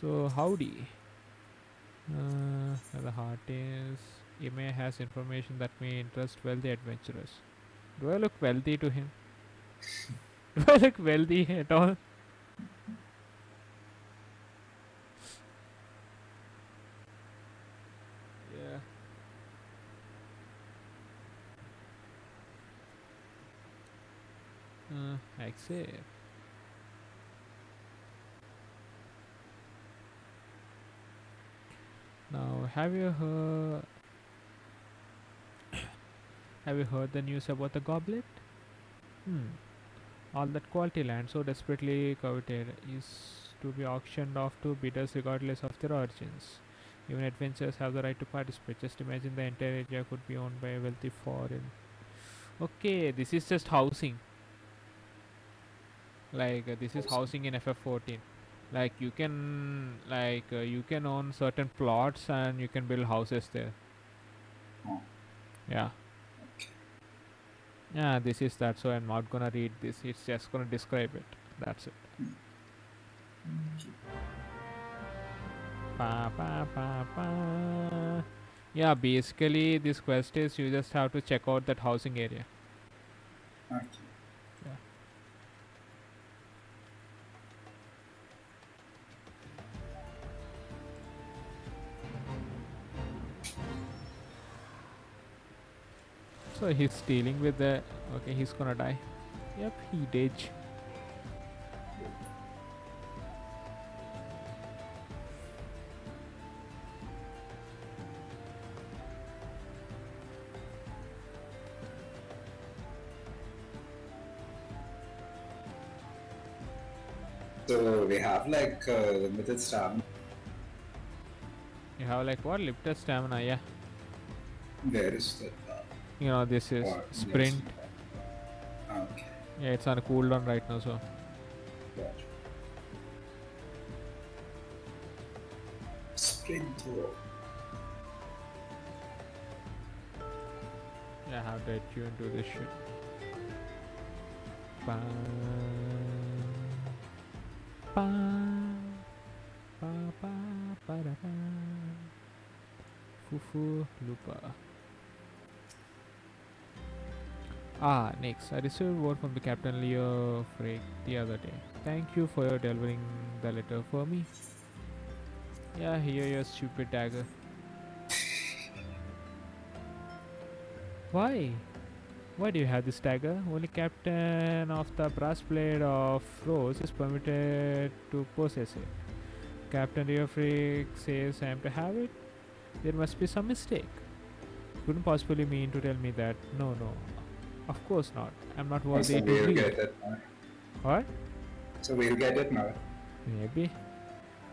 So howdy. Uh, the heart is. Ime has information that may interest wealthy adventurers. Do I look wealthy to him? Do I look wealthy at all? Yeah. Uh, accept. Now, have you heard? have you heard the news about the goblet? Hmm. All that quality land so desperately coveted is to be auctioned off to bidders regardless of their origins. Even adventurers have the right to participate. Just imagine the entire area could be owned by a wealthy foreign. Okay, this is just housing. Like uh, this is housing in FF14. Like you can like uh, you can own certain plots and you can build houses there. Oh. Yeah. Yeah, this is that. So I'm not gonna read this. It's just gonna describe it. That's it. Pa, pa, pa, pa. Yeah, basically this quest is you just have to check out that housing area. Okay. So he's dealing with the. Okay, he's gonna die. Yep, he did. So we have like uh, limited stamina. You have like what? Limited stamina, yeah. There is the uh, You know, this is or- sprint. Okay. Yeah, it's on a cooldown right now, so Gotcha. Sprinter. yeah, I have to tune to this shit. Ba, ba, ba, ba, ba, da, ba. Fufu Lupa. Ah, next. I received word from the Captain Leo Frake the other day. Thank you for delivering the letter for me. Yeah, here your stupid dagger. Why? Why do you have this dagger? Only captain of the brass blade of Rose is permitted to possess it. Captain Leo says I am to have it. There must be some mistake. Couldn't possibly mean to tell me that. No, no. Of course not. I'm not So worthy to we'll get it now. What? So we'll get it now. Maybe.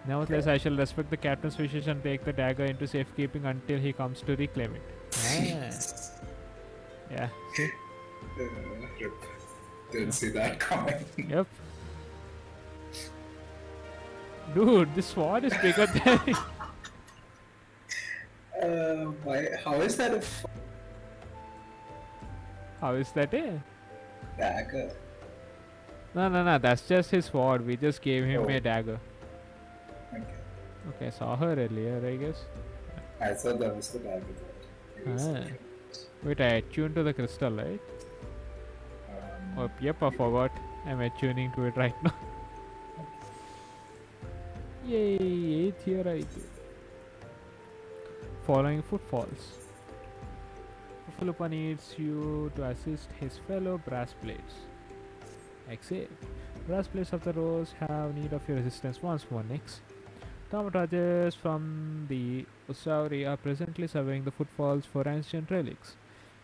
Nevertheless, I shall respect the captain's wishes and take the dagger into safekeeping until he comes to reclaim it. Ah. Yeah, see? Uh. Didn't see that coming. Yep. Dude, this sword is bigger than. Uh, why? How is that a How is that it? dagger? No, no, no, that's just his sword. We just gave him Oh. a dagger. Okay. Okay, I saw her earlier, I guess. I saw that was the dagger. but it was Ah. Wait, I attuned to the crystal, right? Um, Oh, yep, I forgot. I'm attuning to it right now. Yay, eighth year I do. Following footfalls. Philippa needs you to assist his fellow brass blades. Except, Brass Blades of the rose have need of your assistance once more, Nix. Thaumaturges from the Ossuary are presently surveying the footfalls for ancient relics.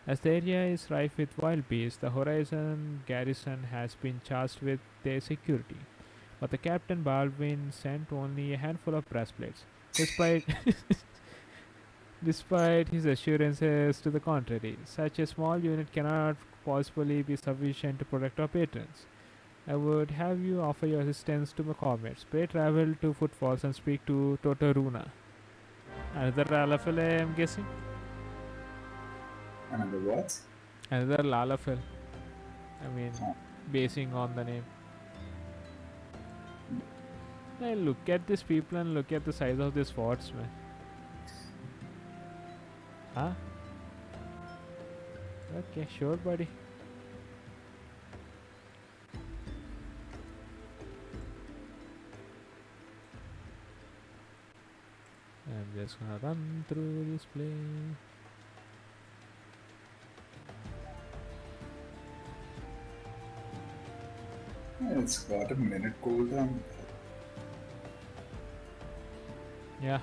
As the area is rife with wild beasts, the Horizon garrison has been charged with their security. But the Captain Baldwin sent only a handful of Brass Blades, despite despite his assurances to the contrary. Such a small unit cannot possibly be sufficient to protect our patrons. I would have you offer your assistance to my comrades. Pray travel to Footfalls and speak to Totoruna. Another Lalafell, I am guessing? another what? Another Lalafell. I mean, Oh. basing on the name. Now look at these people and look at the size of these forts, man. Huh? Okay, sure, buddy. I'm just gonna run through this place. It's got a minute cooldown. Yeah.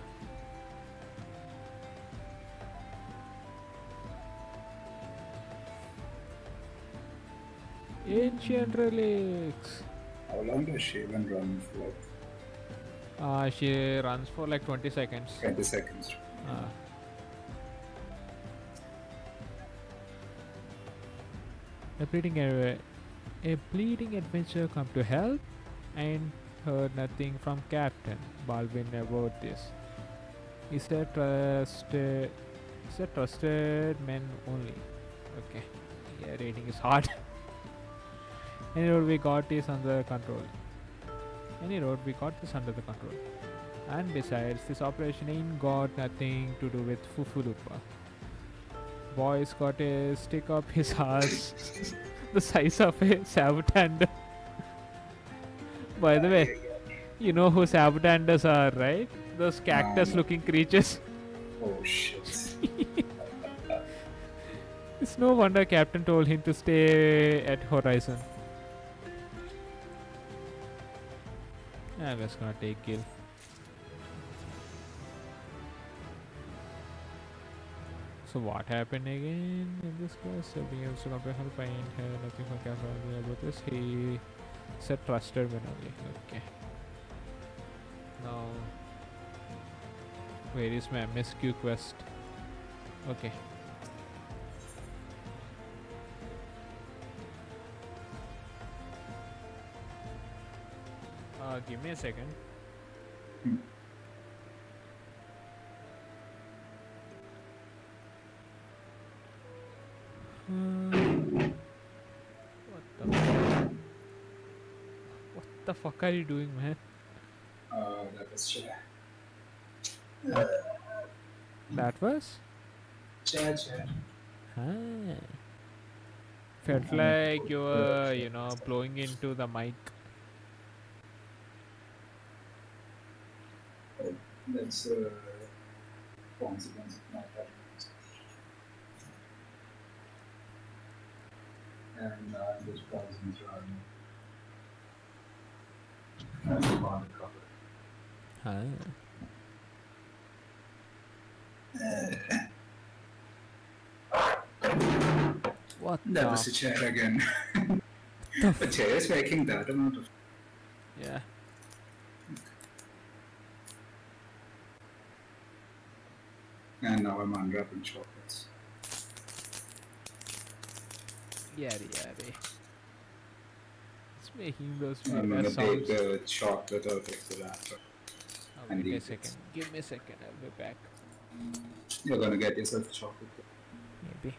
Ancient relics. How long does Shaven run for? Like Uh, she runs for like 20 seconds. 20 seconds. Uh, a bleeding a, a bleeding adventure come to help and heard nothing from Captain Balvin about this. Is said trusted is said trusted men only. Okay. Yeah, rating is hard. Any road we got is under control. Any road we got is under the control. And besides, this operation ain't got nothing to do with Fufulupa. Boy's got a stick up his ass the size of a sabotender. By the way, you know who sabotenders are, right? Those cactus looking creatures. Oh shit. It's no wonder Captain told him to stay at Horizon. I'm just gonna take kill. So what happened again in this case? Being able to comprehend find had nothing from Captain about this. He said trusted men only. Okay. Now where is my MSQ quest? Okay. Uh, give me a second. Hmm. what the fuck? What the fuck are you doing, man? Uh, that was chair. That was? Chair, chair. Huh. Felt like you were, you know, blowing into the mic. That's a consequence of not having. And uh, browsing through our and the cover. Huh. What That was a chair again. the chair is making that amount of. Yeah. And now I'm unwrapping chocolates. Yaddy yaddy. It's making those I'm gonna take the chocolate out of the wrapper. Oh, and give me a eat it. second. Give me a second. I'll be back. You're gonna get yourself chocolate. Maybe.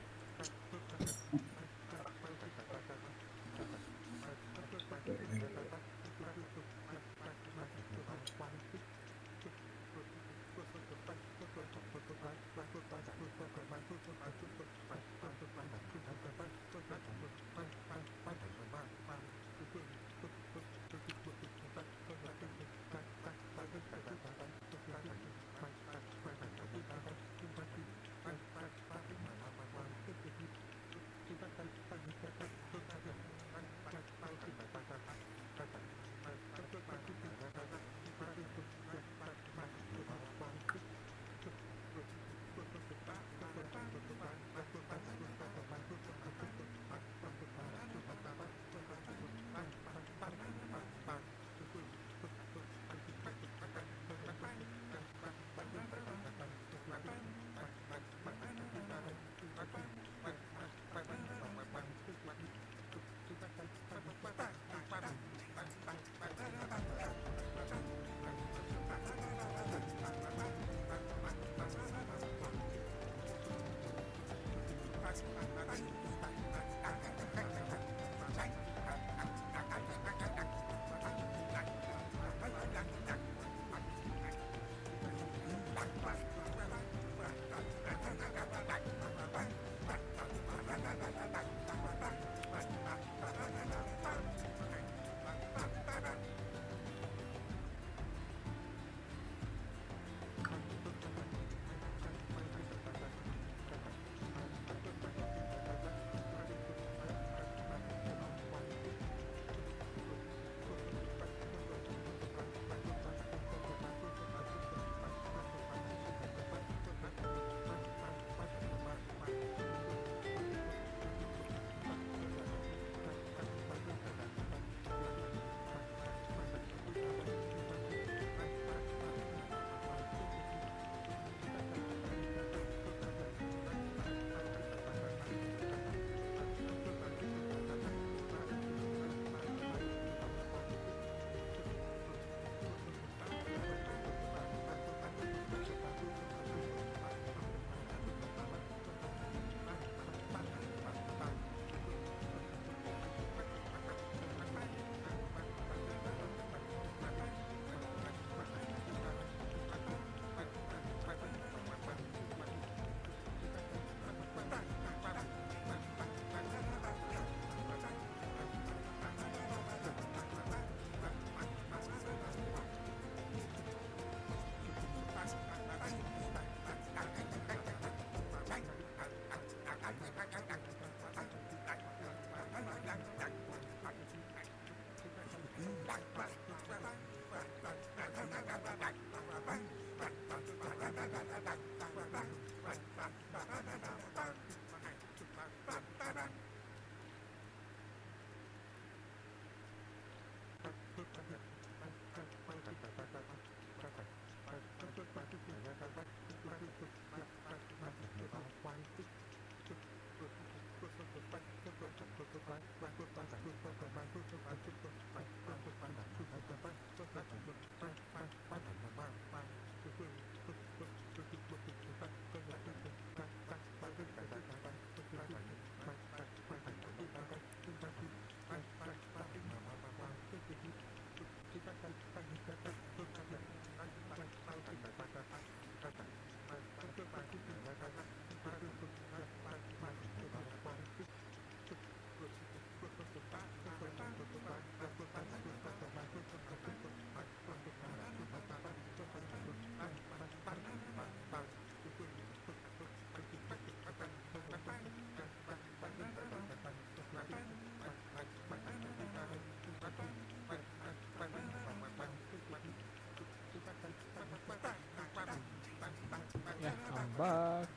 Back.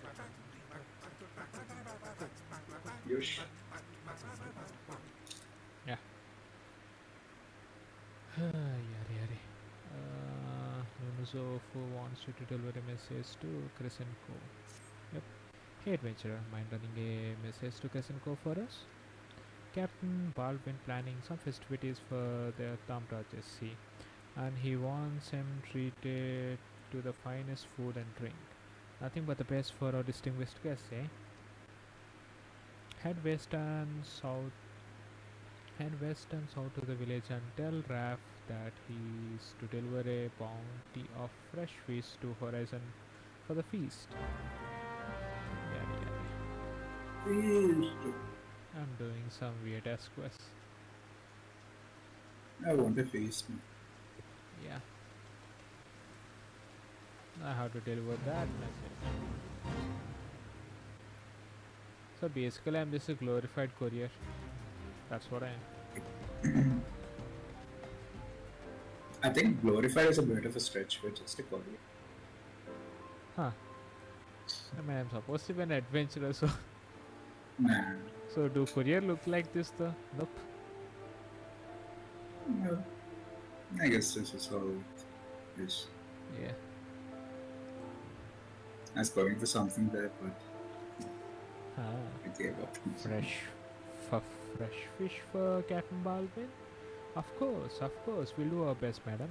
Yush. yari yari. Uh, Nunuzov wants you to deliver a message to Krasenko. Yep. Hey adventurer, mind running a message to Krasenko for us? Captain Baldwin planning some festivities for the Tamrajas Sea and he wants him treated to the finest food and drink. Nothing but the best for our distinguished guests, eh? Head west and south head west and south to the village and tell Raf that he's to deliver a bounty of fresh fish to Horizon for the feast. Yada yada. Feast. I'm doing some weird ass quests. I want a feast. Yeah. I have to deliver that message. So basically, I'm just a glorified courier. That's what I am. I think glorified is a bit of a stretch for just a courier. Huh. I mean, I'm supposed to be an adventurer, so Nah. so do courier look like this though? Nope. No. I guess this is how it is. Yeah. I was going for something there, but Ah, I gave up. fresh, f- fresh fish for Captain Baldwin. Of course, of course, we'll do our best, madam.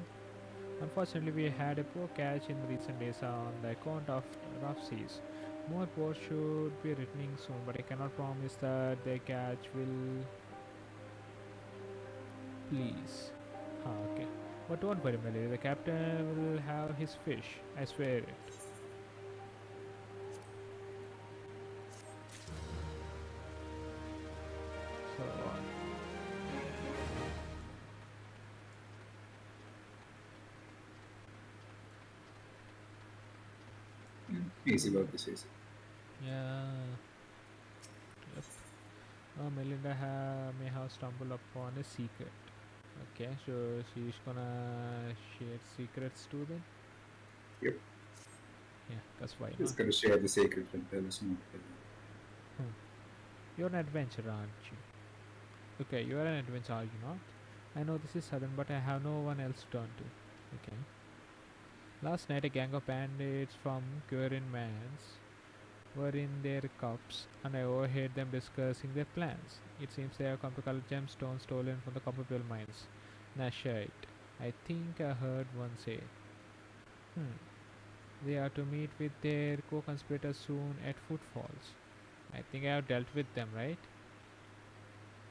Unfortunately, we had a poor catch in recent days on the account of rough seas. More boats should be returning soon, but I cannot promise that the catch will. Please. Ah, okay. But don't worry, my lady. The captain will have his fish. I swear it. Easy about this easy. Yeah. Yep. Uh, Melinda ha- may have stumbled upon a secret. Okay, so she's gonna share secrets too then? Yep. Yeah, that's why not. gonna share the secret and tell us more. You're an adventurer, aren't you? Okay, you're an adventurer, are you not? I know this is sudden, but I have no one else to turn to. Okay. Last night, a gang of bandits from Quiveron Manse were in their cups, and I overheard them discussing their plans. It seems they have come to collect gemstones stolen from the Copperbell mines. Nashite. I think I heard one say. Hmm. They are to meet with their co-conspirators soon at Footfalls. I think I have dealt with them, right?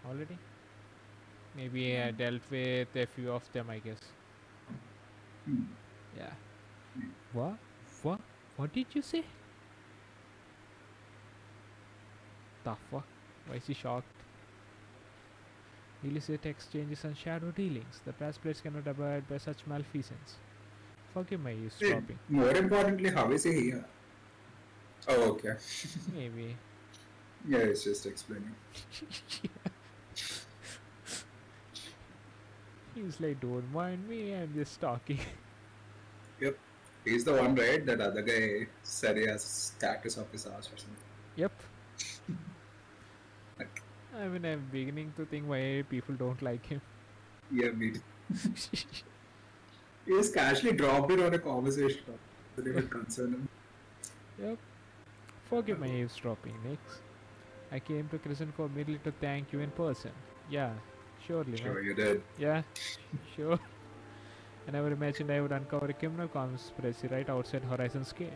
Already? Maybe I Mm. dealt with a few of them, I guess. Hmm. Yeah. What? What? What did you say? The fuck? Why is he shocked? Illicit exchanges and shadow dealings. The Brass Blades cannot abide by such malfeasance. Forgive my Hey, eavesdropping. more importantly, how is he here? Oh, okay. Maybe. Yeah, it's just explaining. He's like, don't mind me, I'm just talking. He's the one, right? That other guy said he has cactus up his ass or something. yep. Like, I mean, I'm beginning to think why people don't like him. yeah, me. He just casually dropped it on a conversation. Didn't even concern him. Yep. Forgive my uh-huh. eavesdropping, Nix. I came to Krasenko merely to thank you in person. Yeah, surely. Sure, you did. Yeah, sure. I never imagined I would uncover a criminal conspiracy right outside Horizon's gate.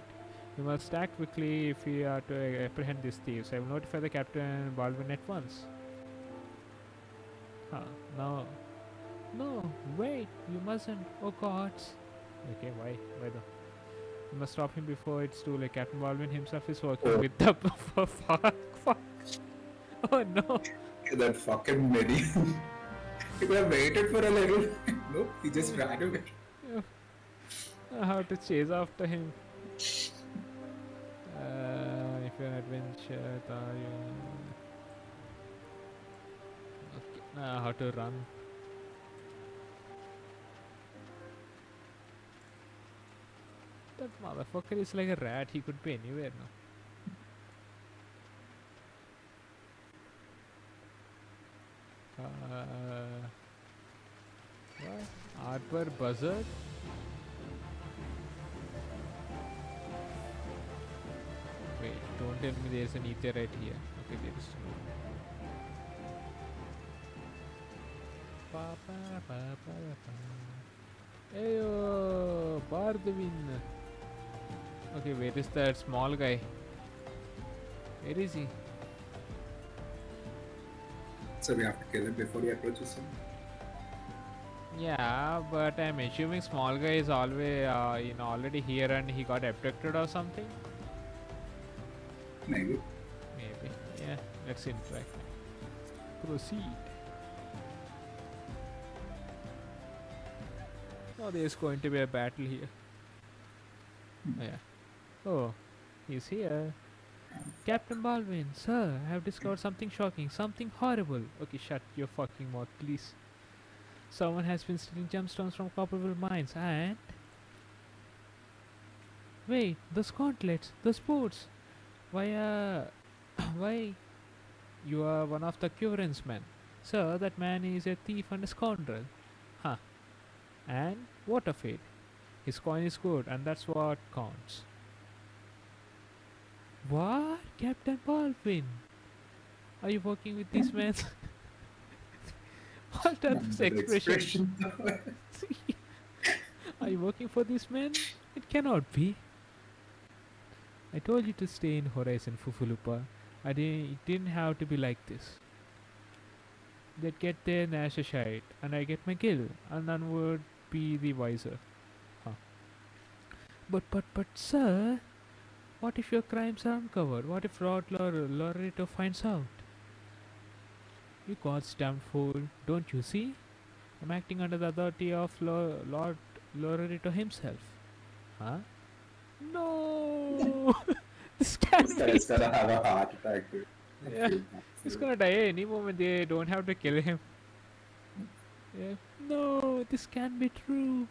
We must act quickly if we are to apprehend these thieves. I will notify the Captain Baldwin at once. Huh, no. No, wait, you mustn't. Oh gods. Okay, why? Why though? We must stop him before it's too late. Captain Baldwin himself is working Oh. with the. fuck, fuck. Oh no. That fucking mini. he could have waited for a little. Nope, he just ran away. I have to chase after him. Uh, if you're an adventure, then you. Okay, now how to run? That motherfucker is like a rat. He could be anywhere now. Uh, what? Arbor buzzard? Wait, don't tell me there's an ether right here. Okay, there is no. Pa. Ayo, Bardwin. Okay, where is that small guy? Where is he? So we have to kill him before he approaches him. Yeah, but I'm assuming small guy is always, uh, you know, already here and he got abducted or something. Maybe. Maybe. Yeah, let's interact. Proceed. Oh, there's going to be a battle here. Hmm. Oh, yeah. Oh, he's here. Captain Baldwin, sir, I have discovered something shocking, something horrible. Okay, shut your fucking mouth, please. Someone has been stealing gemstones from Copperbell mines and. Wait, those gauntlets, those boots. Why, uh. why? You are one of the Currens men. Sir, that man is a thief and a scoundrel. Huh. And what of it? His coin is good, and that's what counts. What? Captain Baldwin? Are you working with these men? What are That expressions? expression. Are you working for these men? It cannot be. I told you to stay in Horizon, Fufulupa. I didn't. It didn't have to be like this. They'd get their Nashashite, and I get my kill, and none would be the wiser. Huh. But, but, but, sir, what if your crimes are uncovered? What if Lord Lor- Lolorito finds out? You gods damn fool, don't you see? I'm acting under the authority of Lo- Lord Lolorito himself. Huh? No! this can't be. guy's gonna have a heart attack. Yeah. He's gonna die any moment. They don't have to kill him. Yeah. No, this can't be true.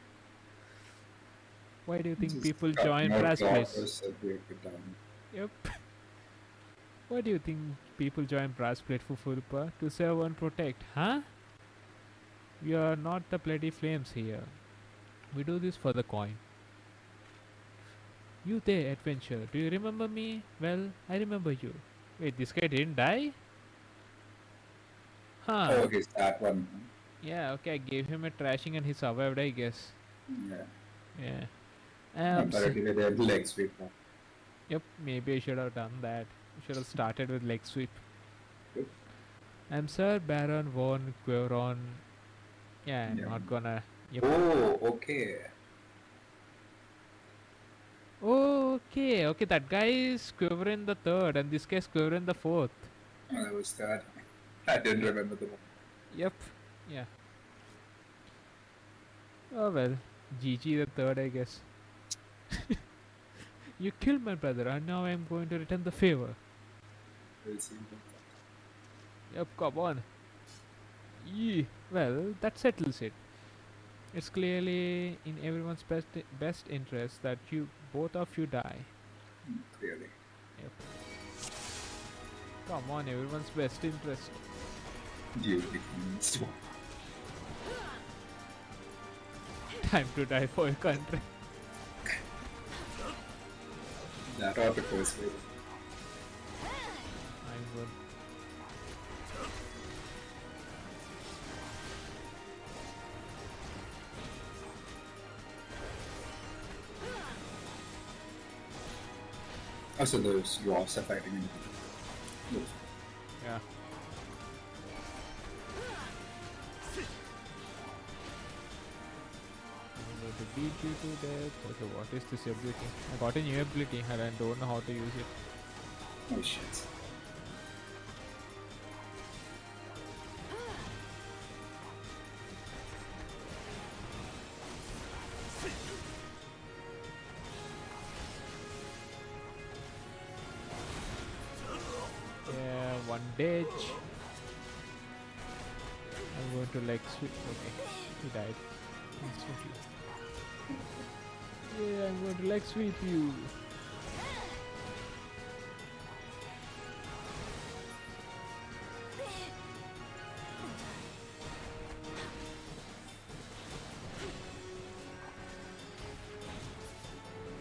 Why do you think Just people join Brass Blades? daughters that break it down. Yep. Why do you think people join Brass Blade for Fufulupa? To serve and protect, huh? We are not the bloody flames here. We do this for the coin. You there, adventure. Do you remember me? Well, I remember you. Wait, this guy didn't die? Huh. Oh, okay, that one. Yeah, okay, I gave him a trashing and he survived, I guess. Yeah. Yeah. Um, s- Apparently, they have leg sweep. Yep, maybe I should have done that. Should have started with leg sweep. I'm Sir Baron von Queron. Yeah, I'm Yeah. not gonna. Yep. Oh, okay. Okay, okay, that guy is Quiveron the third, and this guy is Quiveron the fourth. Oh, that was that. I didn't remember the one. Yep, yeah. Oh well, GG the third, I guess. you killed my brother, and now I'm going to return the favor. We'll see about that. Yep, come on. Yee. Well, that settles it. It's clearly in everyone's best best interest that you both of you die. Clearly. Yep. Come on, everyone's best interest. Time to die for your country. that or the first good. Oh, so those dwarfs are fighting in the Yeah. To beat you to death. Okay, what is this ability? I got a new ability and I don't know how to use it. Oh shit. Like switch. Okay, he died. Yeah, I'm going to leg sweep you.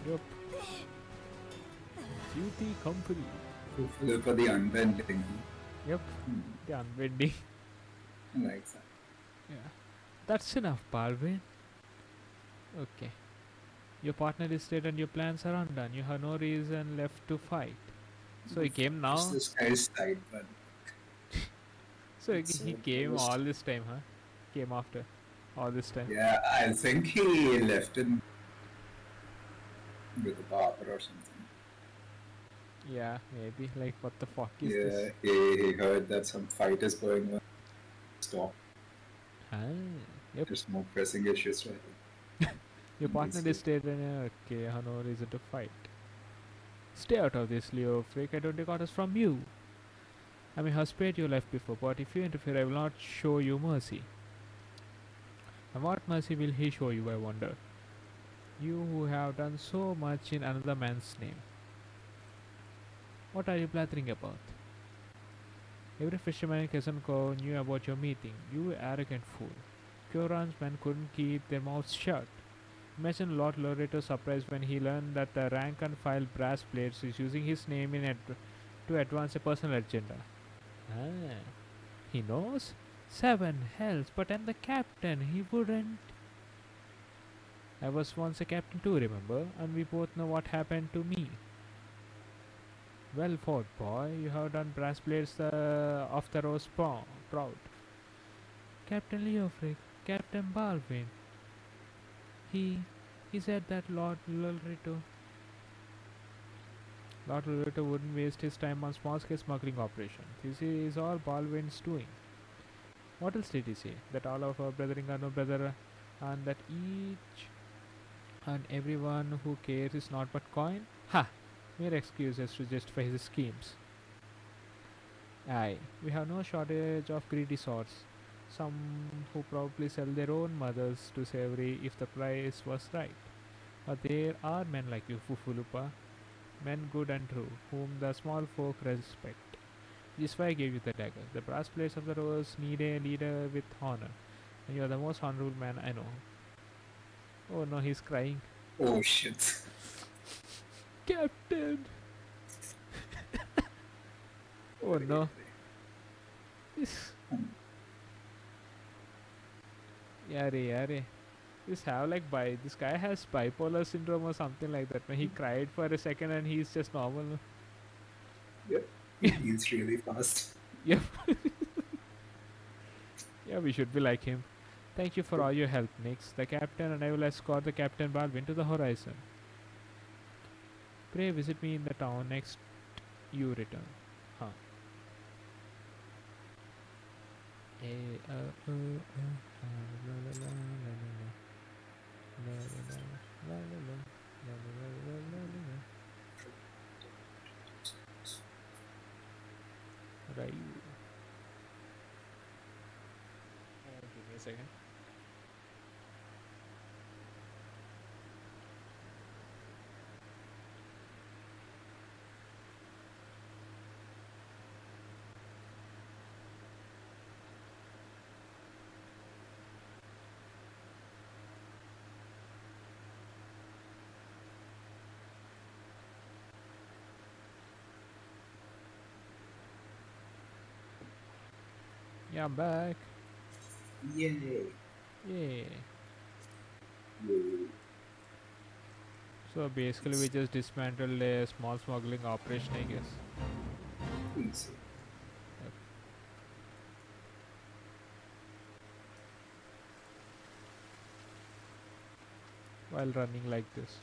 Yup. Duty company. For the unbending. Yep, Hmm, the unbending. I like that. Yeah. That's enough, Balvin. Okay. Your partner is dead and your plans are undone. You have no reason left to fight. So he came now. This guy's side, but So he, it's he uh, came close. all this time, huh? Came after all this time. yeah, I think he left in with a barber or something. Yeah, maybe. Like, what the fuck is yeah, this? he, he heard that some fight is going on. Stop. Ah, yep. There's more pressing issues right now. Your partner is dead and okay, have no reason to fight. Stay out of this, Leo Freak. I don't take orders from you. I may have spared your life before, but if you interfere, I will not show you mercy. And what mercy will he show you, I wonder? You who have done so much in another man's name. What are you blathering about? Every fisherman in Quezon knew about your meeting. You arrogant fool. Quiveron's men couldn't keep their mouths shut. Imagine Lord Lolorito's surprise when he learned that the rank and file Brass Blades is using his name in ad- to advance a personal agenda. Ah, he knows? Seven hells, but I'm the captain, he wouldn't. I was once a captain too, remember? And we both know what happened to me. Well fought, boy. You have done Brass Blades uh, of the rose paw, proud. Captain Leofric, Captain Balvin. He, he said that Lord Lolorito. Lord Lolorito wouldn't waste his time on small-scale smuggling operations. This is all Balvin's doing. What else did he say? That all of our brethren are no brother, and that each and everyone who cares is not but coin? Ha! Mere excuses to justify his schemes. Aye, we have no shortage of greedy sorts. Some who probably sell their own mothers to Savory if the price was right. But there are men like you, Fufulupa, men good and true, whom the small folk respect. This is why I gave you the dagger. The Brass Blades of the rose need a leader with honor, and you are the most honorable man I know. Oh no, he's crying. Oh shit. Captain! oh no. This. Yeah, re, yeah, re. This have like bi. This guy has bipolar syndrome or something like that. When he cried for a second and he's just normal. Yep. He heals really fast. Yep. yeah, we should be like him. Thank you for all your help, Nix. The captain and I will escort the Captain Balvin to the horizon. Pray visit me in the town next you return. Huh. Eh, uh, uh, uh, uh, Yeah, I'm back. Yay. Yeah. Yay. So basically, we just dismantled a small smuggling operation, I guess. Easy. While running like this.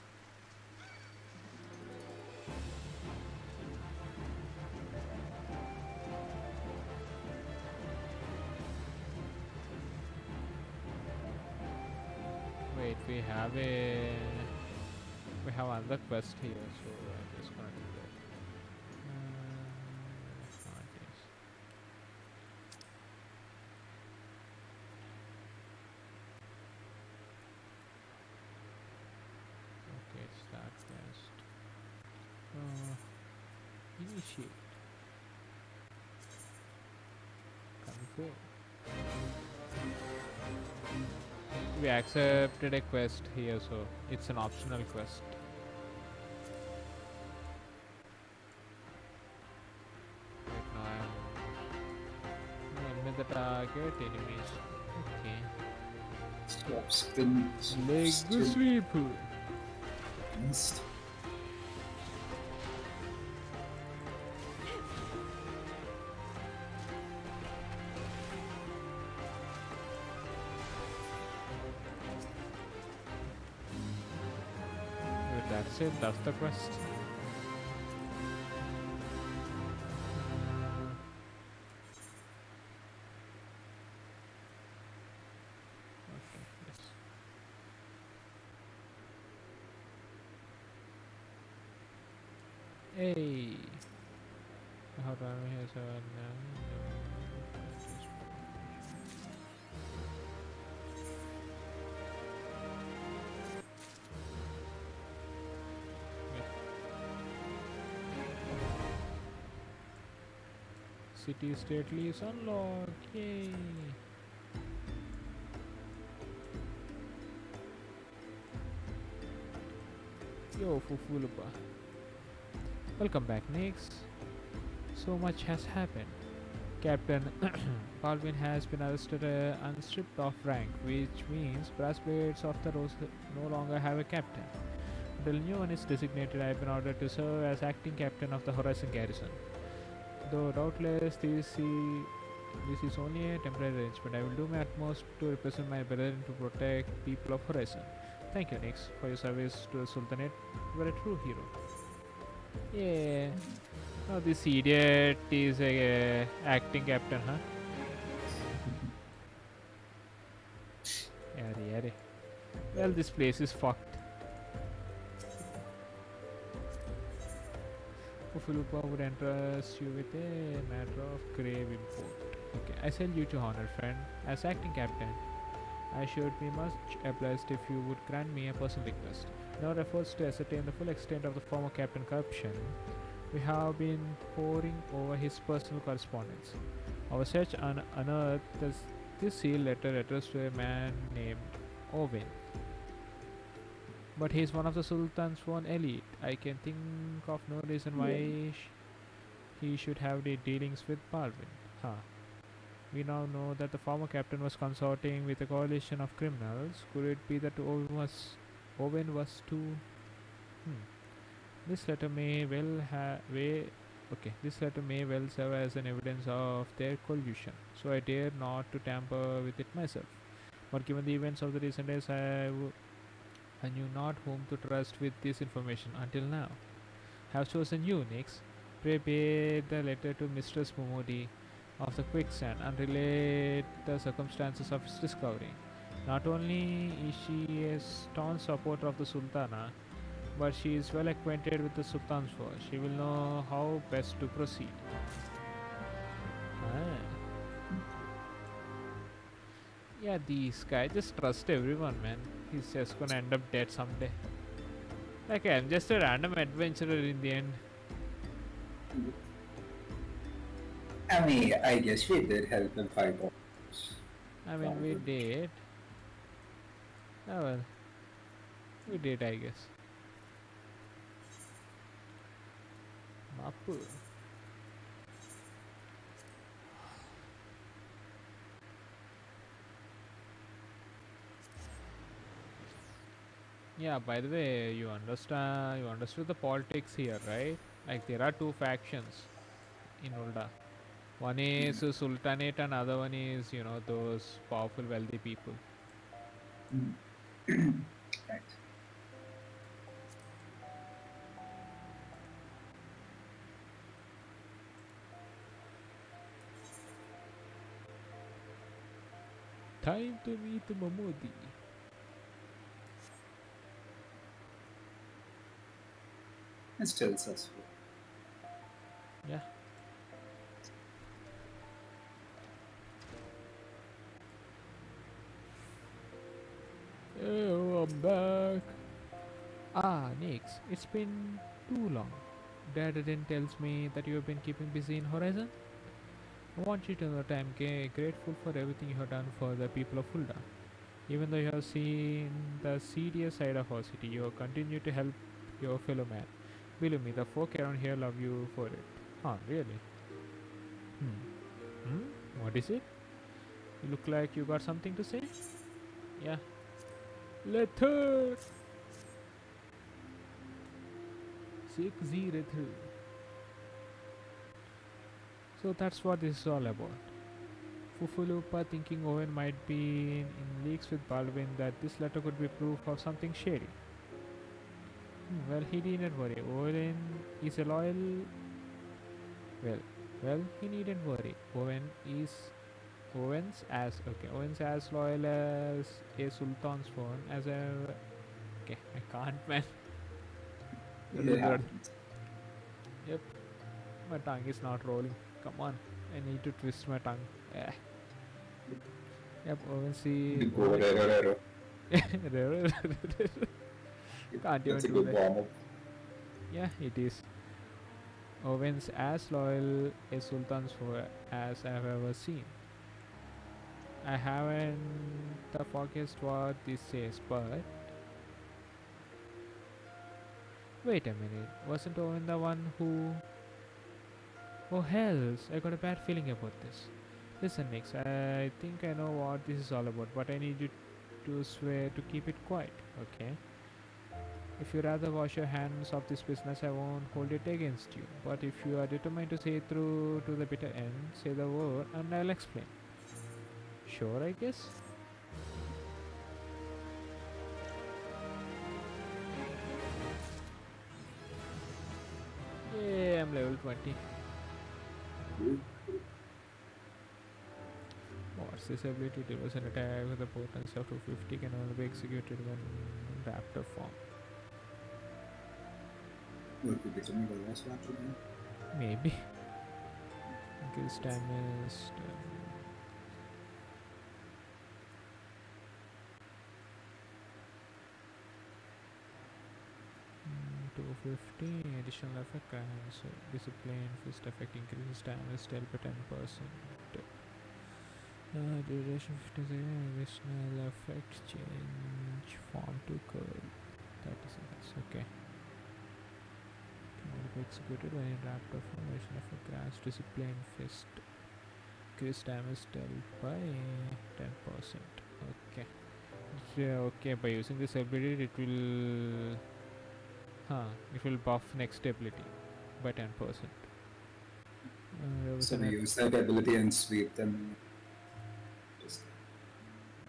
quest here, so I'm just gonna do that. Okay, start quest. Uh. Control. We accepted a quest here, so it's an optional quest. Enemies. Okay. Stop spin. Leg spin sweep. Wait, That's it. That's the quest. City state lease unlocked. Yay. Yo, Fufulupa. Welcome back, Nix. So much has happened. Captain Balvin has been arrested uh, and stripped of rank, which means brass blades of the rose no longer have a captain. Until new one is designated, I have been ordered to serve as acting captain of the Horizon Garrison. Though doubtless this, i- this is only a temporary range, but I will do my utmost to represent my brethren to protect people of Horizon. Thank you, Nix, for your service to the Sultanate. You are a true hero. Yeah. Now this idiot is a uh, acting captain, huh? Yare yare. Well, this place is fucked. Fufulupa would entrust you with a matter of grave import. Okay, I send you to honor, friend. As acting captain, I should be much obliged if you would grant me a personal request. In our to ascertain the full extent of the former captain corruption, we have been poring over his personal correspondence. Our search un- unearthed this sealed letter addressed to a man named Owen. But he is one of the Sultan's own elite. I can think of no reason why sh- he should have the dealings with Balvin. Huh. We now know that the former captain was consorting with a coalition of criminals. Could it be that Owen was, Owen was too? Hmm. This letter may well have way. Okay, this letter may well serve as an evidence of their collusion. So I dare not to tamper with it myself. But given the events of the recent days, I, I knew not whom to trust with this information until now. Have chosen you, Nix. Pray the letter to Mistress Momodi of the quicksand and relate the circumstances of its discovery. Not only is she a staunch supporter of the Sultana, but she is well acquainted with the Sultan's force. She will know how best to proceed. Ah. Yeah, this guy just trust everyone, man. He's just gonna end up dead someday. Like I'm just a random adventurer in the end. I mean, I guess we did help him fight. I mean, we did. Oh well, we did, I guess. Mapu. Yeah, by the way, you understand, you understood the politics here, right? Like there are two factions in Ul'dah. One is uh, Sultanate and other one is, you know, those powerful wealthy people. Right. Time to meet Momodi. Still successful. Yeah. Oh, I'm back. Ah, Nix, it's been too long. Dad then tells me that you have been keeping busy in Horizon. I want you to know that I am grateful for everything you have done for the people of Fulda. Even though you have seen the serious side of our city, you have continued to help your fellow man. Believe me, the folk around here love you for it. Huh, really? Hmm. Hmm? What is it? You look like you got something to say? Yeah. Letter! Six zero three. So that's what this is all about. Fufulupa thinking Owen might be in, in leagues with Baldwin that this letter could be proof of something shady. Well, he didn't worry. Owen is a loyal. Well, well, he needn't worry. Owen is Owens as okay. Owens as loyal as a Sultan's phone as a. Okay, I can't man. It Good. happens. Yep, my tongue is not rolling. Come on, I need to twist my tongue. Eh. Yep, Owens see. Go, rero. Can't That's a do good that. Yeah, it is. Owens as loyal a Sultan's for as I've ever seen. I haven't the foggiest what this says, but wait a minute, wasn't Owen the one who? Oh hells! I got a bad feeling about this. Listen, Nix, I think I know what this is all about, but I need you to swear to keep it quiet, okay? If you rather wash your hands of this business, I won't hold it against you. But if you are determined to see it through to the bitter end, say the word and I'll explain. Sure, I guess? Yeah, I'm level 20. Good. What's this ability? There was an attack with a potency of 250 can only be executed when raptor form. Will be becoming the last raptor now? Maybe. Increase damage. um, mm, 250 additional effect So Discipline fist effect increases damage still by 10%. Uh, duration 50 seconds. Additional effect change form to coeurl. 30 seconds. Okay. Can only be executed when in raptor formation of a grass discipline fist. Increase damage dealt by 10%. Okay. Yeah, okay, by using this ability it will huh, it will buff next ability by 10%. Uh, So we use that ability and sweep them.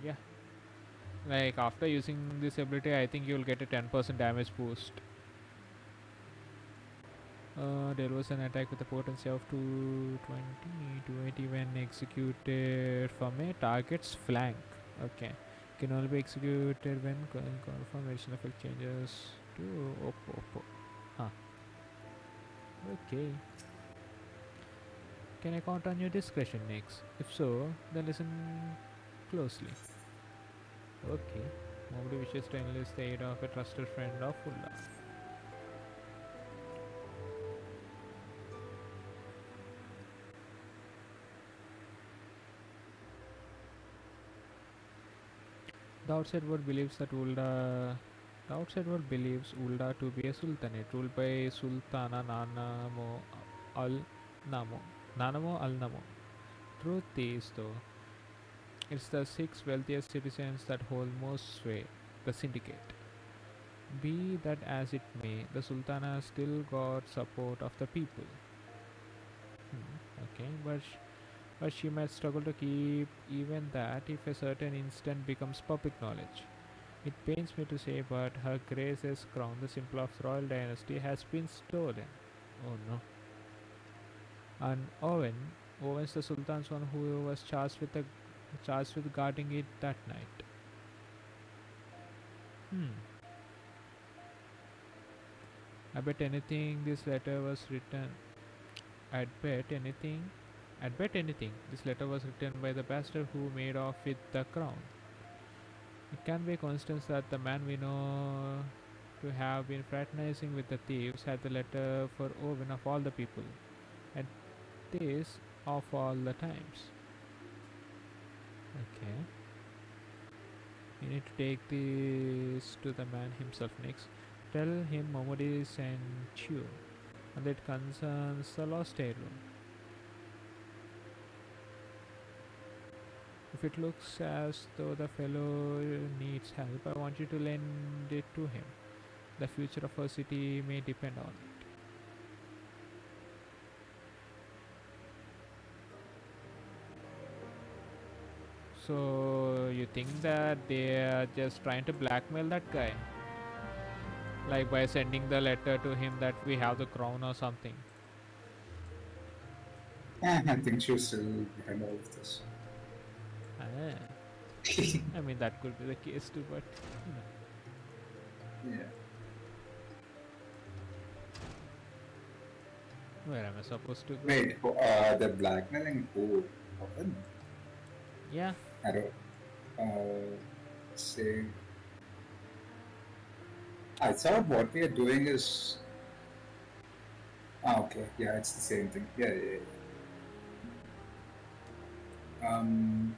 Yeah. Like after using this ability I think you'll get a 10% damage boost. Uh, there was an attack with a potency of 220, 280 when executed from a target's flank. Okay. Can only be executed when co- confirmation effect changes to Oppo. Oppo. Huh. Okay. Can I count on your discretion next? If so, then listen closely. Okay. Nobody wishes to enlist the aid of a trusted friend of Ul'dah. The outside world believes that Ul'dah. The outside world believes Ul'dah to be a sultanate ruled by Sultana Nanamo Ul Namo. Nanamo Ul Namo. Truth is, though, it's the six wealthiest citizens that hold most sway, the syndicate. Be that as it may, the Sultana still got support of the people. Hmm, okay, but but she might struggle to keep even that if a certain incident becomes public knowledge. It pains me to say, but Her Grace's crown, the symbol of royal dynasty, has been stolen. Oh no. And Owen, Owen's the Sultansworn who was charged with the charged with guarding it that night. Hmm. I bet anything this letter was written. I'd bet anything. I'd bet anything this letter was written by the bastard who made off with the crown. It can be a coincidence that the man we know to have been fraternizing with the thieves had the letter for Owen of all the people. And this of all the times. Okay. You need to take this to the man himself next. Tell him Momodi sent you. And it concerns the lost heirloom. If it looks as though the fellow needs help, I want you to lend it to him. The future of our city may depend on it. So you think that they are just trying to blackmail that guy? Like by sending the letter to him that we have the crown or something. I think she's still behind all of this. Ah, I mean that could be the case too, but you know, yeah. where am I supposed to go? Wait, uh, they're blackmailing who? Owen? Yeah, I don't. Uh, say. I thought what we are doing is. Ah, okay. Yeah, it's the same thing. Yeah, yeah. yeah. Um.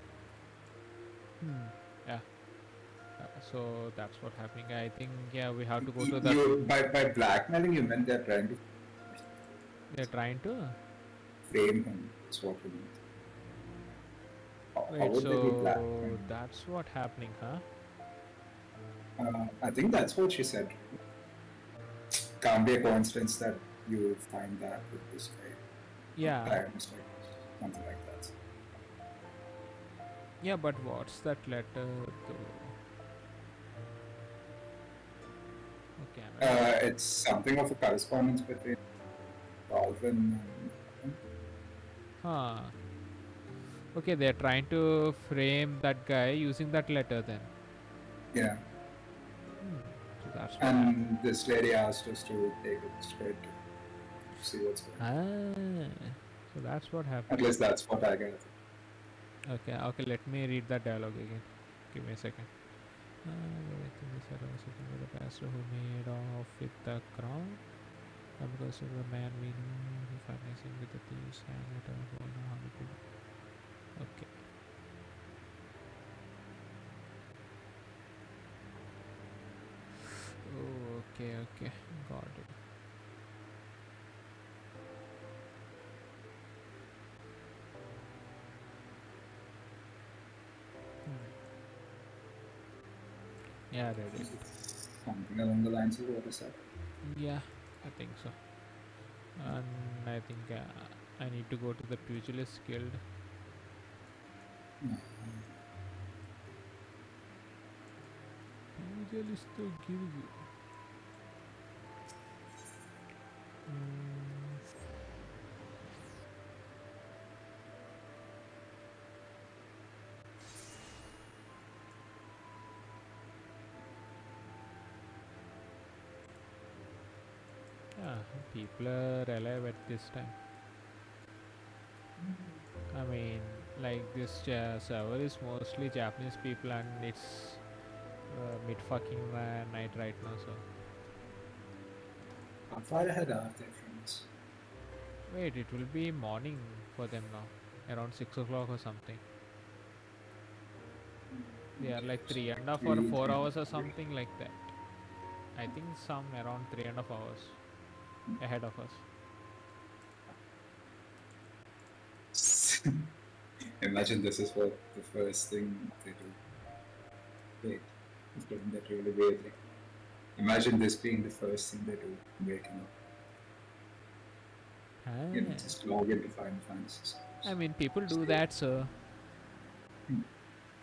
Hmm. Yeah. Uh, so that's what happening. I think yeah, we have to go to the. You, by by blackmailing, you meant they're trying to They're trying to. frame him. That's what you meant. How, how Wait, would so that's what happening, huh? Uh, I think that's what she said. Can't be a coincidence that you find that with this guy. Yeah. Diamonds like something like that. Yeah, but what's that letter though? Okay. Uh, it's something of a correspondence between Alvin and. Huh. Okay, they're trying to frame that guy using that letter then. Yeah, Hmm. So that's what happened. and this lady asked us to take it straight to see what's going on. Ah. So that's what happened. At least that's what I got. Okay, okay, let me read that dialogue again. Give me a second. Uh, the pastor who made off with the crown. And because of the man we knew who financing with the thieves and it Yeah, read it. Something along the lines of what I said. Yeah, I think so. And I think uh, I need to go to the Pugilist Guild. Pugilist Guild. Mm. Yeah, people are alive at this time. I mean, like this uh, server is mostly Japanese people and it's uh, mid fucking uh, night right now. So How far ahead are they from us? wait, it will be morning for them now, around six o'clock or something. They are like three and a half or four hours or something like that. I think some around three and a half hours ahead of us. Imagine this is what the first thing they do. Wait, it's getting that really weirdly. Imagine this being the first thing they do waking up. You know, Ah. just log into Final Fantasy. I mean, people do that, so. Hmm.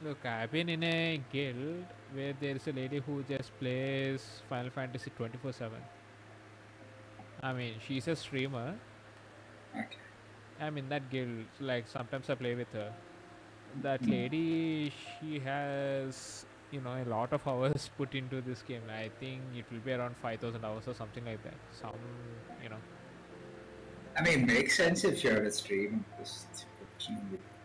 Look, I've been in a guild where there's a lady who just plays Final Fantasy 24 7. I mean, she's a streamer. Okay. I'm in that guild, like, sometimes I play with her. That Hmm. lady, she has, you know, a lot of hours put into this game. I think it will be around 5000 hours or something like that. Some, you know. I mean, it makes sense if you're a streamer.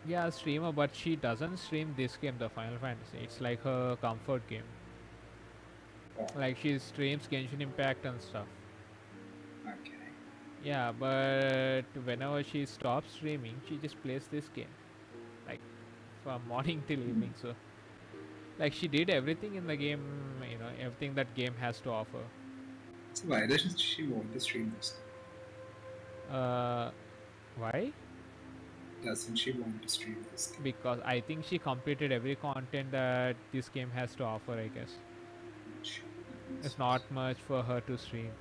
Yeah, streamer, but she doesn't stream this game, the Final Fantasy. It's like her comfort game. Like she streams Genshin Impact and stuff. Yeah, but whenever she stops streaming, she just plays this game, like from morning till evening. So, like she did everything in the game, you know, everything that game has to offer. So why doesn't she want to stream this? Uh, why? Doesn't she want to stream this? game? Because I think she completed every content that this game has to offer. I guess it's not much for her to stream.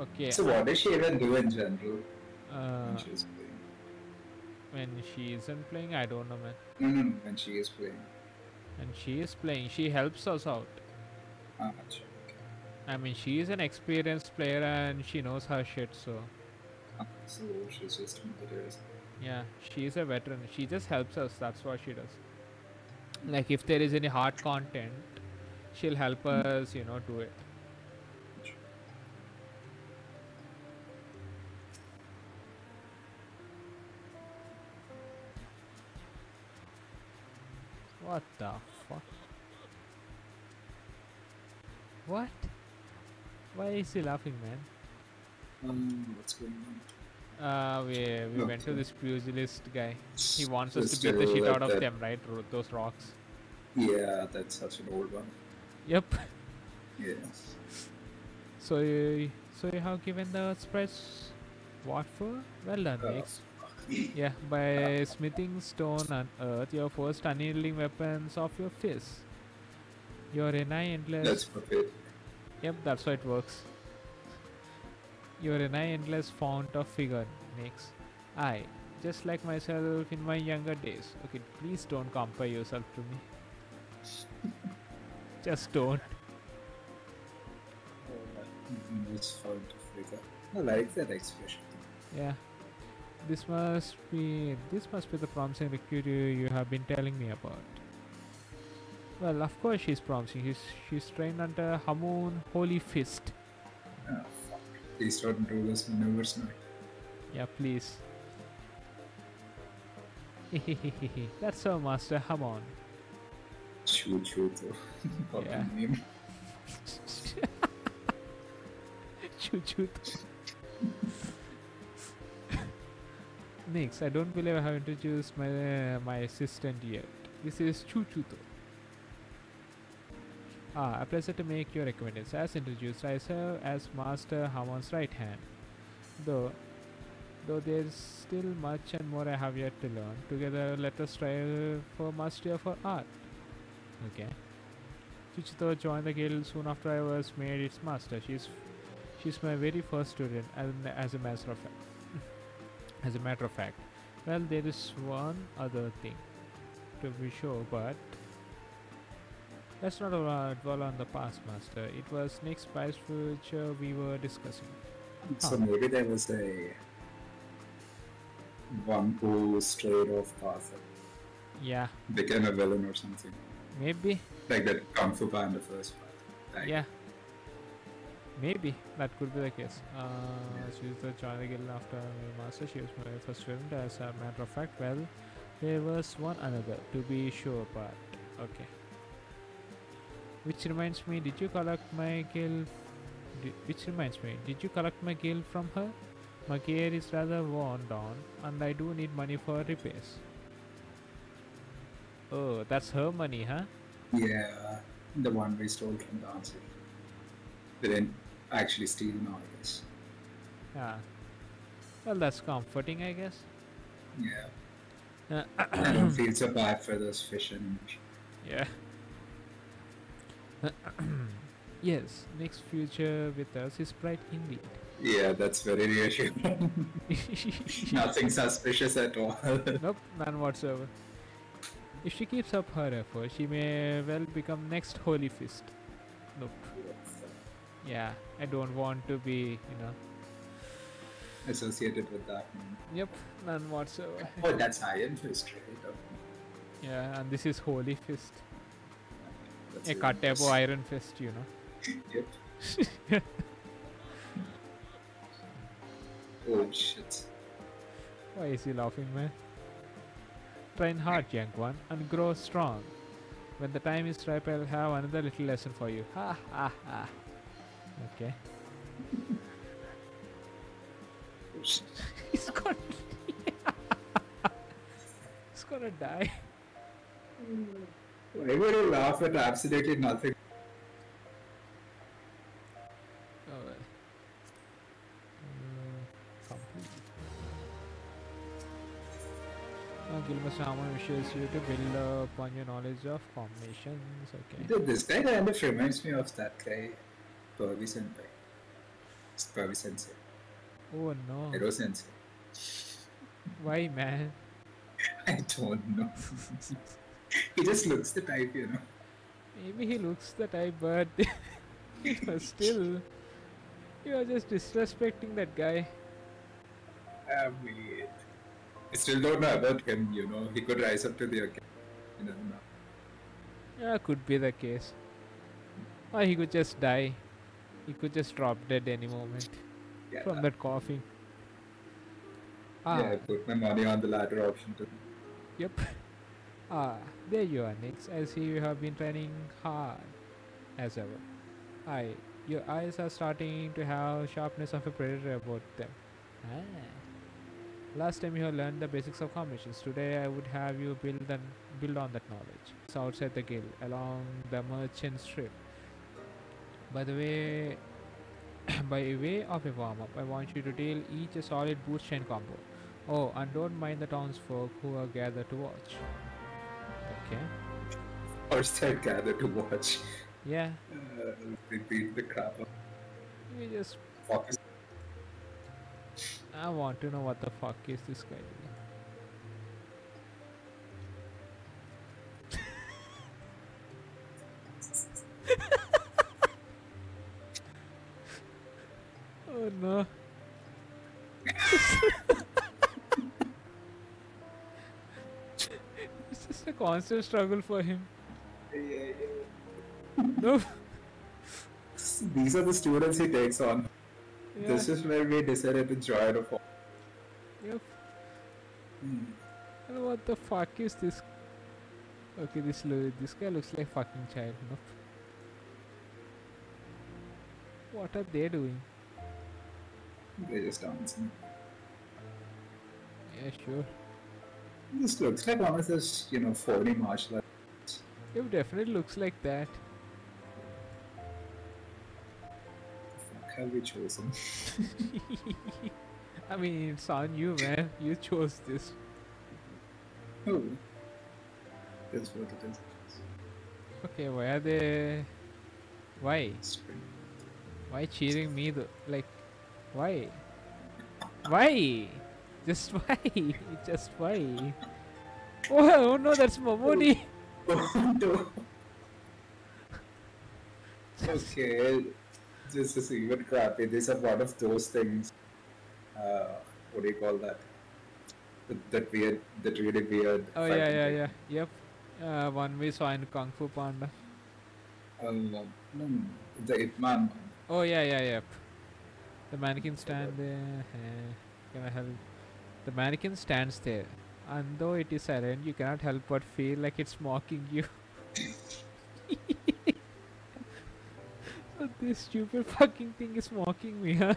Okay. So what does she even do in general Uh, when she's playing? when she isn't playing, I don't know, man. No, no, no. When she is playing. And she is playing. She helps us out. Ah. Okay. I mean, she is an experienced player and she knows her shit. So Ah, so she's just competitive. yeah, she is a veteran. She just helps us. That's what she does. Like if there is any hard content, she'll help us. You know, do it. What the fuck? What? Why is he laughing, man? Um, what's going on? Uh, we we went to this pugilist guy. He wants us to beat the shit out of that- them, right? Those rocks. Yeah, that's such an old one. Yep. Yes. So you, so you have given the spreads what for? Well done, Uh, Mix. Yeah, by smithing stone and earth, your first unyielding weapons of your fist. Your Renai endless. that's perfect. Yep, that's how it works. Your Renai endless font of figure makes. I, just like myself in my younger days. Okay, please don't compare yourself to me. Just don't. It's fun to figure. I like that expression. Yeah. This must be this must be the promising recruit you, have been telling me about. Well, of course she's promising. She's she's trained under Hamon Holy Fist. Ah, fuck. Please don't do this maneuvers now. Yeah, please. That's her master Hamon. Choo choo. Fucking name. Choo choo. Next, I don't believe I have introduced my uh, my assistant yet. This is Choo. Ah, a pleasure to make your acquaintance. As introduced, I serve as Master Hamon's right hand. Though, though there's still much and more I have yet to learn. Together, let us strive for mastery of our art. Okay. Chuchuto joined the guild soon after I was made its master. She's she's my very first student, and as a matter of fact. As a matter of fact. Well, there is one other thing to be sure, but let's not uh, dwell on the past, master. It was Nick's past future we were discussing. So Huh. maybe there was a one who strayed off path Yeah, became a villain or something. maybe. Like that Kung Fu Panda first part. Like, Yeah. Maybe that could be the case. Uh, she was the the guild after my master. She was my first student. As a matter of fact, well, there was one another to be sure, but okay. Which reminds me, did you collect my? Di- which reminds me, did you collect my guild from her? My gear is rather worn down, and I do need money for repairs. Oh, that's her money, huh? Yeah, the one we stole from Dancy. Didn't actually steal now, I guess. Yeah. Well, that's comforting, I guess. Yeah. Uh, I don't feel so bad for those fish anymore. Yeah. yes, next future with us is bright indeed. Yeah, that's very reassuring. Nothing suspicious at all. nope, none whatsoever. If she keeps up her effort, she may well become next Holy Fist. Nope. Yeah, I don't want to be, you know. Associated with that. one. Yep, none whatsoever. Oh, that's Iron Fist, right? Yeah, and this is Holy Fist. that's A. Katebo Iron Fist, you know. Yep. oh shit. Why is he laughing, man? Train hard, young one, and grow strong. When the time is ripe, I'll have another little lesson for you. Ha ha ha. Okay. He's gonna. He's gonna die. Why would you laugh at absolutely nothing? Oh well. Uh, complete. Uh, Guildmaster Hamon wishes you to build upon your knowledge of combinations. Okay. Dude, this guy kind of reminds me of that guy, Pervy Senpai. It's Pervy Sensei. Oh no. Hero Sensei. Why, man? I don't know. he just looks the type, you know. Maybe he looks the type, but still, you are just disrespecting that guy. I mean, I still don't know about him, you know. He could rise up to the occasion. You know. Yeah, could be the case. Or he could just die. He could just drop dead any moment Yeah, from that coughing. Ah, yeah, I put my money on the latter option too. Yep. Ah, there you are, Nix. I see you have been training hard, as ever. Aye, your eyes are starting to have sharpness of a predator about them. Ah. Last time you have learned the basics of combinations. Today I would have you build and build on that knowledge. It's outside the guild, along the merchant strip. By the way, by way of a warm-up, I want you to deal each a solid Bootshine combo. Oh, and don't mind the townsfolk who are gathered to watch. Okay. First I gathered to watch. Yeah, Uh, they beat the crap out we just. fuck I want to know what the fuck is this guy doing. Oh no. it's just a constant struggle for him. No. These are the students he takes on. Yeah. This is where we decided to join a form. Yep. And what the fuck is this? Okay, this lo- this guy looks like fucking child. Nope. What are they doing? They're just dancing. Yeah, sure. This looks like one of those, you know, 4D martial arts. It definitely looks like that. Fuck have we chosen? I mean, it's on you, man. You chose this. Oh. That's what it is. Okay, why are they? Why? Why cheering me though? Like, why? Why? Just why? Just why? Oh, oh no, that's Momodi. No. okay, this is even crappy. These are one of those things. Uh, what do you call that? That, that weird, that really weird. Oh yeah, yeah, thing. yeah. Yep. Uh, one we saw in Kung Fu Panda. Um, the Ip Man. Oh yeah, yeah, yep. The mannequin stand there. eh, Can I help? The mannequin stands there, and though it is silent, you cannot help but feel like it's mocking you. this stupid fucking thing is mocking me, huh?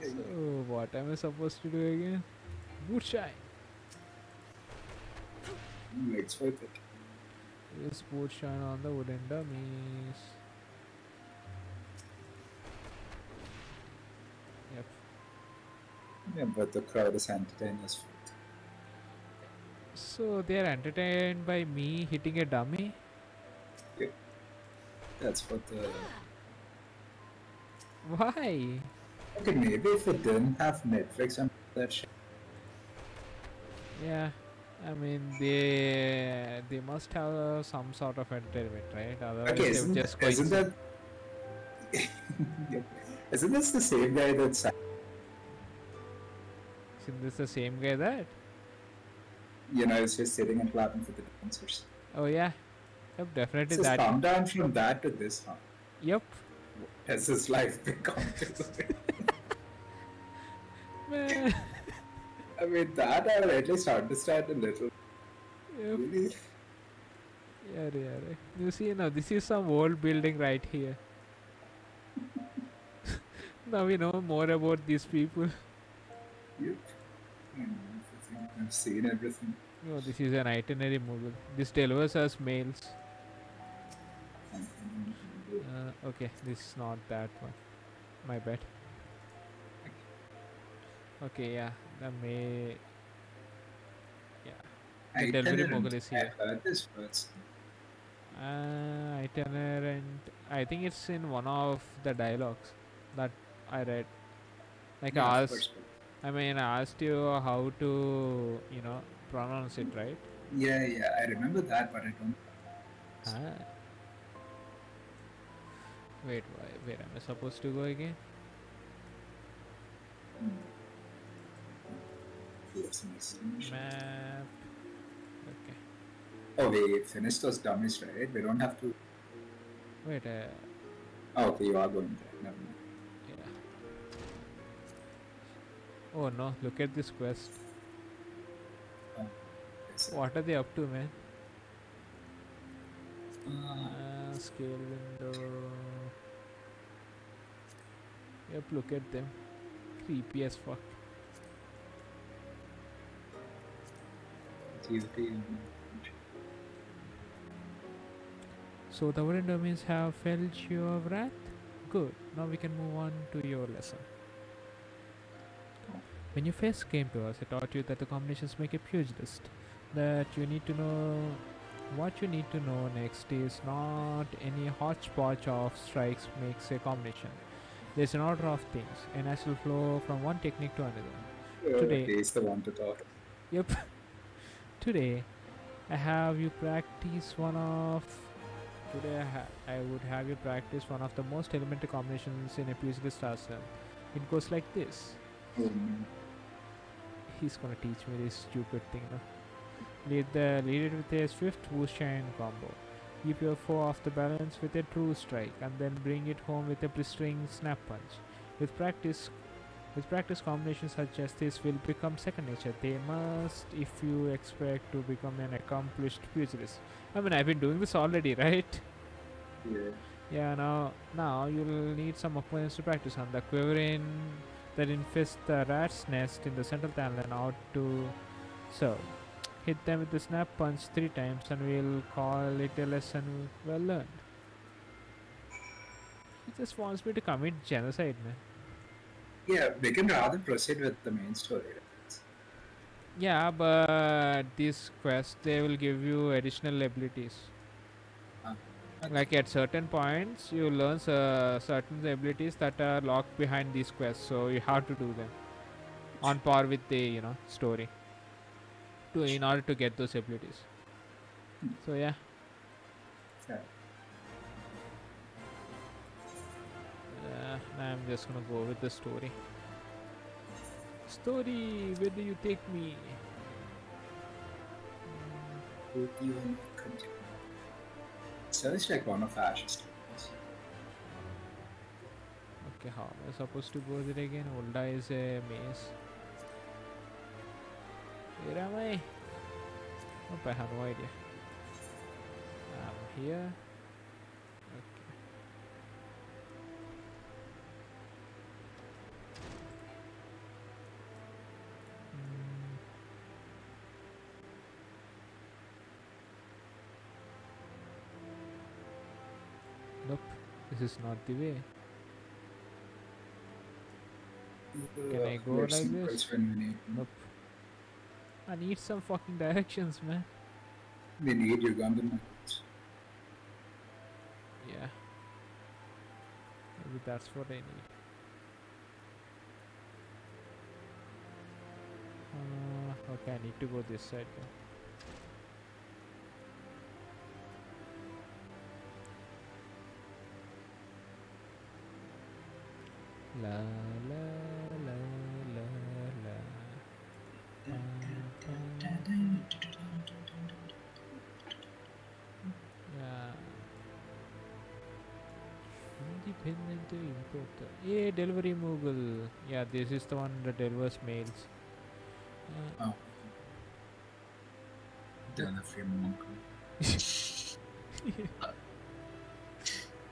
So what am I supposed to do again? Bootshine. Let's fight it. Use Bootshine on the wooden dummies. Yep. Yeah, but the crowd is entertained as fuck. So they are entertained by me hitting a dummy? That's what the. Why? Okay, maybe if it didn't have Netflix and that shit. Yeah. I mean they they must have uh, some sort of entertainment, right? Otherwise Okay, isn't, just isn't that. Yep. Isn't this the same guy that this the same guy that? You know, is just sitting and clapping for the dancers. Oh yeah. Yep, definitely Just that. come down from that to this, huh? Yep. Has his life become? Man. I mean, that I will at least understand a little. Yep. Really? Yeah, yeah, right. You see now, this is some old building right here. now we know more about these people. Yep. Everything. I've seen everything. No, this is an itinerary Moogle. This delivers us mails. Uh, okay, this is not that one. My bad. Okay, yeah, the may. The delivery. Moogle is here. I heard this first. Uh, itinerant. I think it's in one of the dialogues that I read. Like Yeah, asked, course. I mean, I asked you how to, you know, pronounce it, right? Yeah, yeah, I remember that, but I don't. Ah. Wait, why, where am I supposed to go again? Map. Okay. Oh, we finished those dummies, right? We don't have to. Wait, uh, Oh, okay, you are going there. Never mind. Oh no, look at this quest. Yes, What are they up to, man? Uh, scale window. Yep, look at them. Creepy as fuck. So the wooden domains have felt your wrath? Good. Now we can move on to your lesson. When you first came to us, I taught you that the combinations make a pugilist. That you need to know. What you need to know next is not any hodgepodge of strikes makes a combination. There's an order of things, and a natural flow from one technique to another. Oh, today- He's the one to talk. Yep. Today, I have you practice one of. Today, I, ha- I would have you practice one of the most elementary combinations in a pugilist arsenal. It goes like this. Oh, no. He's gonna teach me this stupid thing now. Lead the lead it with a swift whoosh and combo. Keep your foe off the balance with a true strike, and then bring it home with a blistering snap punch. With practice, with practice combinations such as this will become second nature. They must, if you expect to become an accomplished pugilist. I mean, I've been doing this already, right? Yeah. Yeah, now now you'll need some opponents to practice on. The Quiverin that infest the rat's nest in the central talon out to serve. Hit them with the snap punch three times and we'll call it a lesson well learned. He just wants me to commit genocide, man. Yeah, we can rather proceed with the main story. Yeah, but this quest they will give you additional abilities. Okay. Like at certain points, you learn uh, certain abilities that are locked behind these quests, so you have to do them on par with the you know story. To in order to get those abilities. So yeah, Yeah. uh, I'm just gonna go with the story. Story, where do you take me? Would continue? Sounds like one of Ash's. Okay, how am I supposed to go there again? Ul'dah is a maze. Where am I? Nope, I have no idea. I'm here. Is not the way. Can I go like this? which one we need. Nope. I need some fucking directions, man. We need Ugandan methods. Yeah. Maybe that's what I need. Uh, okay, I need to go this side though. La la la la la. Yeah. Independent importer. Yeah, delivery Moogle. Yeah, this is the one that delivers mails. Uh, Oh. Delivery monk.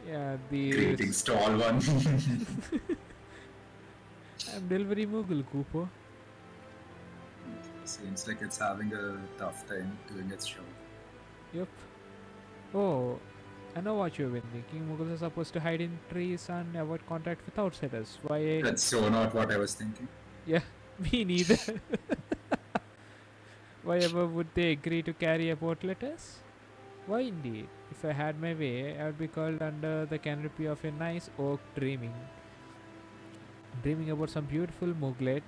yeah, the Greetings to all one. I'm delivery moogle, Kupo. Seems like it's having a tough time doing its job. Yep. Oh, I know what you've been thinking. Mughals are supposed to hide in trees and avoid contact with outsiders. Why? That's so not what I was thinking. Yeah, me neither. Why ever would they agree to carry about letters? Why indeed? If I had my way, I would be called under the canopy of a nice oak dreaming. Dreaming about some beautiful muglet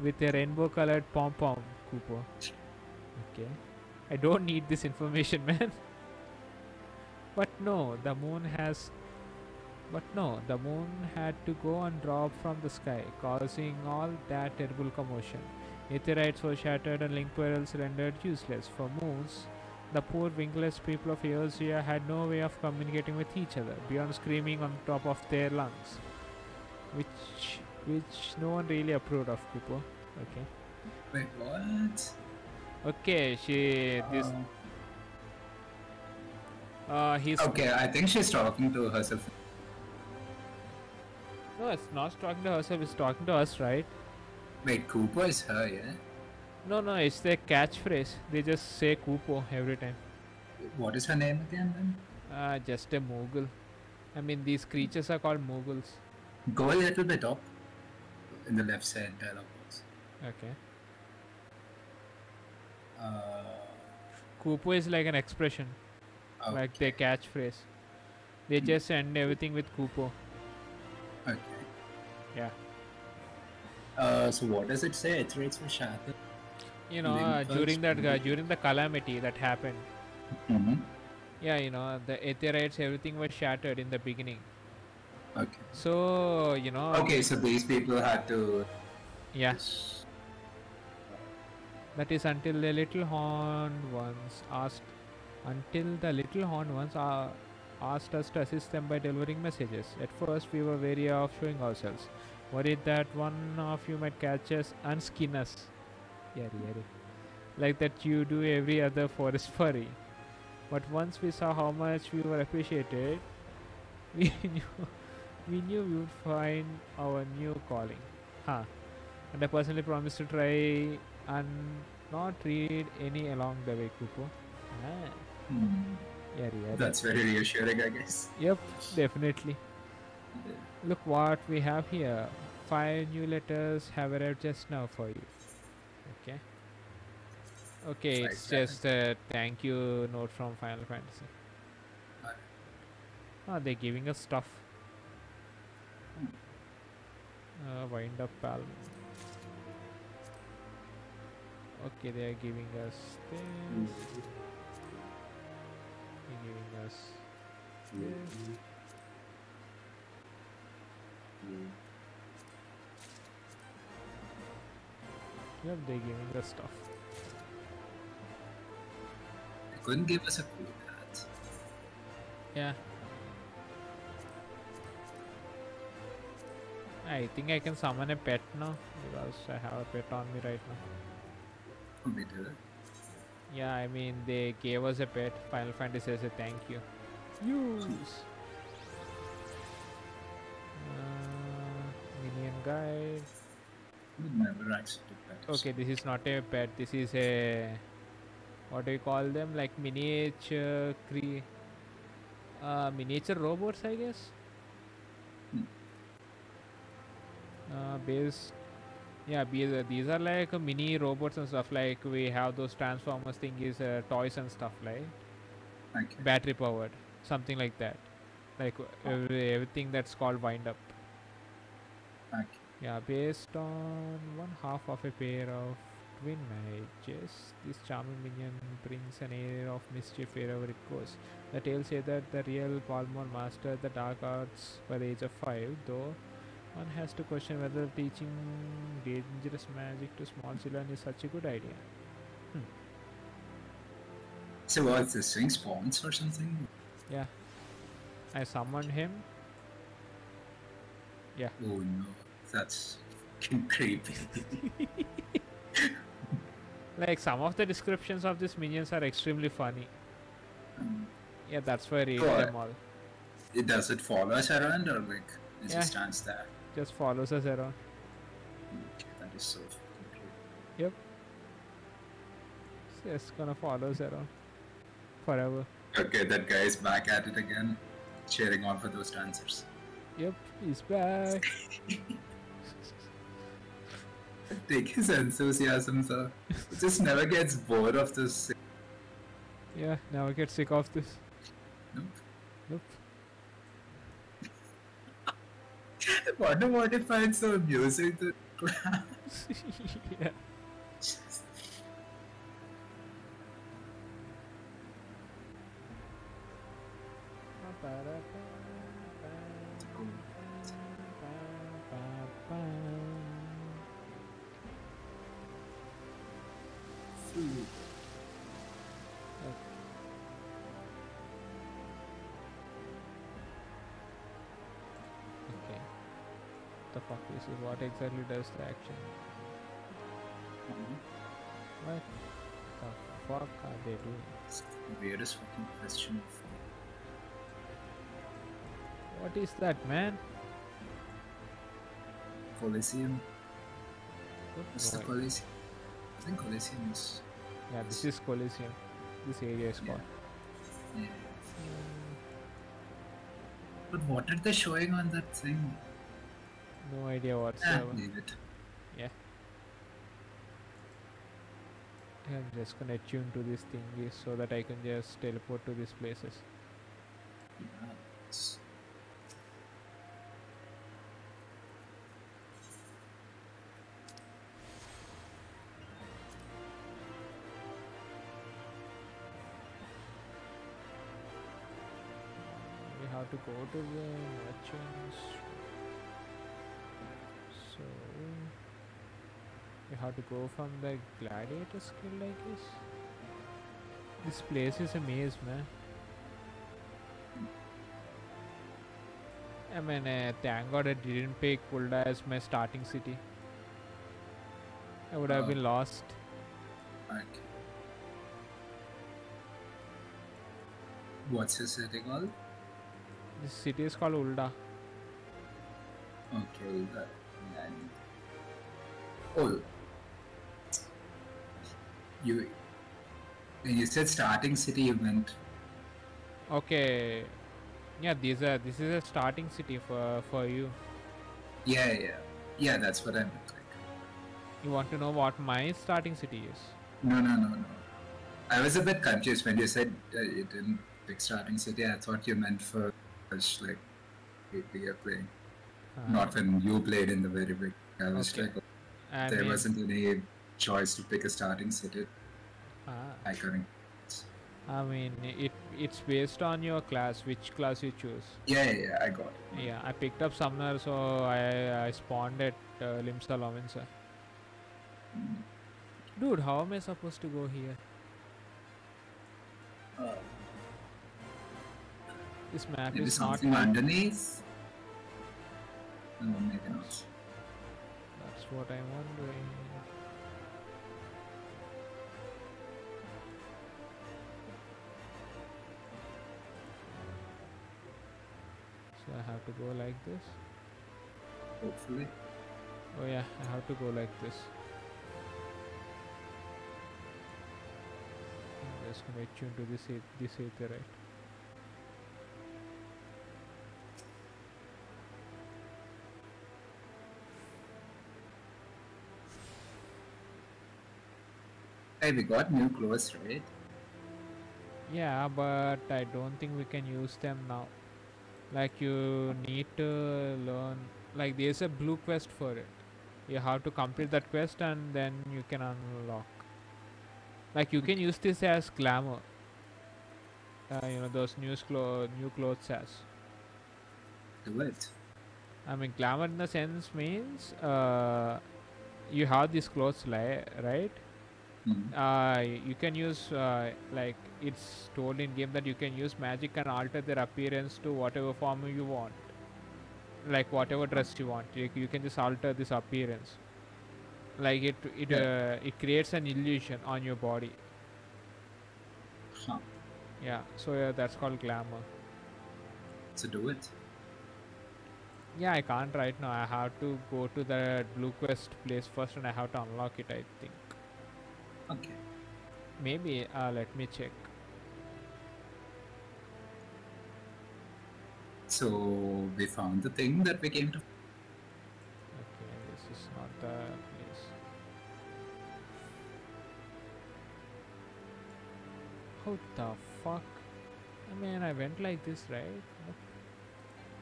with a rainbow colored pom pom, Kupo. Okay. I don't need this information, man. But no, the moon has. But no, the moon had to go and drop from the sky, causing all that terrible commotion. Aetherytes were shattered and link pearls rendered useless. For moons, the poor wingless people of Eorzea had no way of communicating with each other beyond screaming on top of their lungs, which which no one really approved of. People, okay, Wait, what? okay. She this Uh, uh he's okay, I think she's talking to herself. no, it's not talking to herself. It's talking to us, right? Wait, Kupo is her, yeah? No, no, it's their catchphrase. They just say Kupo every time. What is her name again then? Uh, just a Moogle. I mean, these creatures are called Mughals. Go a little bit up in the left side dialog box. Okay. Uh, Kupo is like an expression, like their catchphrase. They Hmm. just end everything with Kupo. Okay. Yeah. Uh, so what does it say? Its rates were shattered. You know, uh, during that uh, during the calamity that happened. Mm-hmm. Yeah, you know, the Aetherytes, everything was shattered in the beginning. Okay. So you know. Okay, so these people had to. Yeah. That is until the little horn ones asked, until the little horn ones uh, asked us to assist them by delivering messages. At first, we were wary of showing ourselves, worried that one of you might catch us and skin us. Yari yari. Like that you do every other forest furry. But once we saw how much we were appreciated, we knew we knew we would find our new calling. Huh. And I personally promised to try and not read any along the way, Kupo. Ah, Hmm. yari yari. That's very reassuring, I guess. Yep, definitely. Look what we have here. Five new letters have arrived just now for you. Okay. Okay, it's yeah. just a thank you note from Final Fantasy. Alright. Ah, they're giving us stuff. Uh, wind up Palom. Okay, they are giving us this. They're giving us this. Yep, they're giving us stuff. They couldn't give us a clue that. Yeah. I think I can summon a pet now because I have a pet on me right now. Oh. Yeah, I mean they gave us a pet. Final Fantasy says a thank you. Use. Uh, minion guide. Never actually. Okay, this is not a pet. This is a what do you call them? Like miniature cre uh, miniature robots, I guess. Hmm. Uh, based, yeah, these are, these are like uh, mini robots and stuff. Like we have those transformers thing is uh, toys and stuff like Okay. battery powered, something like that. Like every, everything that's called wind up. okay. Yeah, based on one half of a pair of twin mages, this charming minion brings an air of mischief wherever it goes. The tales say that the real Palom mastered the dark arts by the age of five, though one has to question whether teaching dangerous magic to small children is such a good idea. So what's the thing? Spawns or something? Yeah, I summoned him. Yeah. Oh no, that's fucking creepy. like some of the descriptions of these minions are extremely funny. Um, Yeah, that's why I read Sure. them all. it does it follow us around or like it Yeah. just stands there? Just follows us around. Okay, that is so. Yep. It's just gonna follow us around forever. Okay, that guy is back at it again, cheering on for those dancers. Yep, he's back. Take his enthusiasm, sir. Just never gets bored of this. yeah, now I get sick of this. Nope. Nope. Wonder what if I so amusing the yeah. What does the action? Mm-hmm. What the fuck are they doing? It's the weirdest fucking question. What is that man? Coliseum. What's the. Coliseum? I think Coliseum is. Yeah, this is Coliseum. This area is Yeah. called. Yeah. But what are they showing on that thing? No idea Ah, whatsoever. it. Yeah. I'm just gonna tune to this thing so that I can just teleport to these places. We have to go to the to go from the gladiator skill, I guess. This place is a maze, man. I mean, uh, thank God I didn't pick Kulda as my starting city. I would have Oh. been lost. Okay. What's his city called? This city is called Ul'dah. Okay. And... Oh. You. When you said starting city, you meant. Okay. Yeah, these are this is a starting city for for you. Yeah, yeah. Yeah, that's what I meant. Like, You want to know what my starting city is? no, no, no, no. I was a bit confused when you said uh, you didn't pick starting city. I thought you meant for like we are playing, Uh, not when you played in the very big. I was Okay. like, I there mean, wasn't any choice to pick a starting city. ah, I couldn't. I mean, it it's based on your class, which class you choose. Yeah, yeah, yeah, I got it. Yeah, I picked up Summoner, so I I spawned at uh, Limsa Lominsa. Dude, how am I supposed to go here? Uh, This map is not. underneath. No, maybe not. That's what I'm wondering. I have to go like this. Hopefully. Oh yeah, I have to go like this. I'm just gonna tune to this this ether, right? Hey, we got new clothes, right? Yeah, but I don't think we can use them now. Like you need to learn. Like there's a blue quest for it. You have to complete that quest and then you can unlock. Like you can use this as glamour. Uh, you know those new clo- new clothes as. It. I mean, glamour in the sense means uh, you have these clothes, li- right? Mhm. Uh, you can use uh, like it's told in game that you can use magic and alter their appearance to whatever form you want, like whatever dress you want. You, you can just alter this appearance. Like it, it, uh, it creates an illusion on your body. Huh. Yeah. So yeah, that's called glamour. So do it. Yeah, I can't right now. I have to go to the Blue Quest place first, and I have to unlock it. I think. Okay. Maybe. Uh, let me check. So we found the thing that we came to. Okay, this is not the place. How the fuck? I mean, I went like this, right?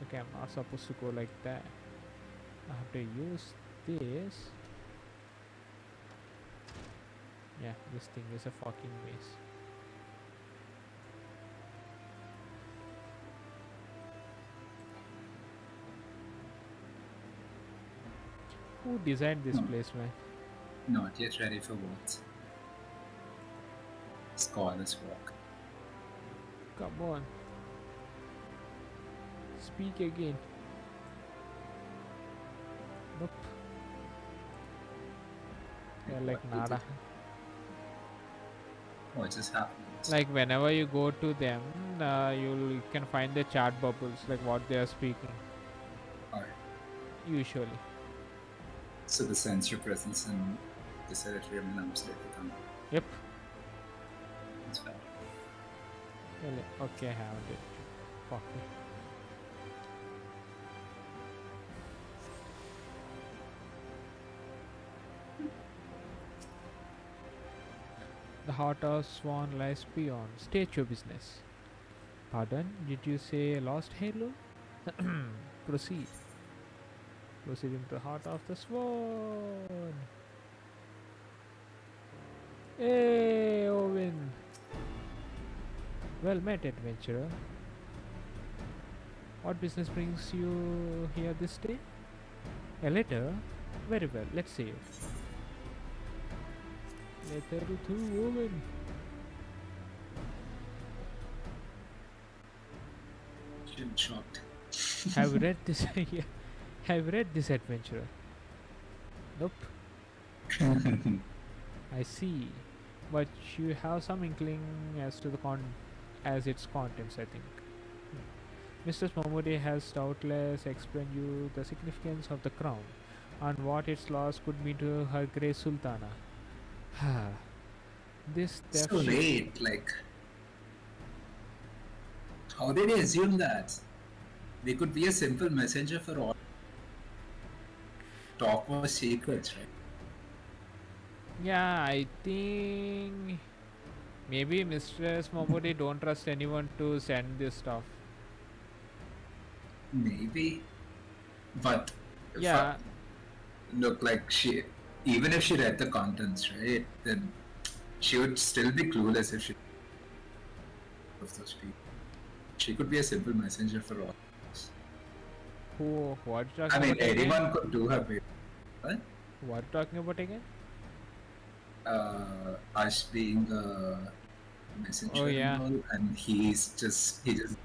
Okay, I'm not supposed to go like that. I have to use this. Yeah, this thing is a fucking maze. Who designed this Hmm. place, man? Not yet ready for what? Scholar's walk. Come on. Speak again. Nope. Yeah, like nada. What just happened? Like whenever you go to them, uh, you'll you can find the chat bubbles, like what they are speaking. Alright. Usually. So the sense your presence this territory announced it become Yep. it's fair. Really? Okay, I have it. Fuck it. Heart of Sworn lies beyond. State your business. Pardon? Did you say lost halo? Proceed. Proceed into heart of the Sworn. Hey, Owen. Well met, adventurer. What business brings you here this day? A letter? Very well, let's see it. Letter to woman. I'm shocked. Have read this? yeah. Have read this adventurer? Nope. I see. But you have some inkling as to the con as its contents, I think. Hmm. Mr. Momodi has doubtless explained you the significance of the crown and what its loss could mean to her Grace Sultana. This so late, like how did he assume that? We could be a simple messenger for all. Talk was secrets, right? Yeah, I think maybe Mr. Momodi don't trust anyone to send this stuff. Maybe, but Yeah. Look like she, even if she read the contents, right? Then she would still be clueless if she of those people. She could be a simple messenger for all. Who? What you I mean, about again? anyone could do her bit. What? are you talking about again? Uh, us being a messenger, Oh, and yeah. all, and he's just he just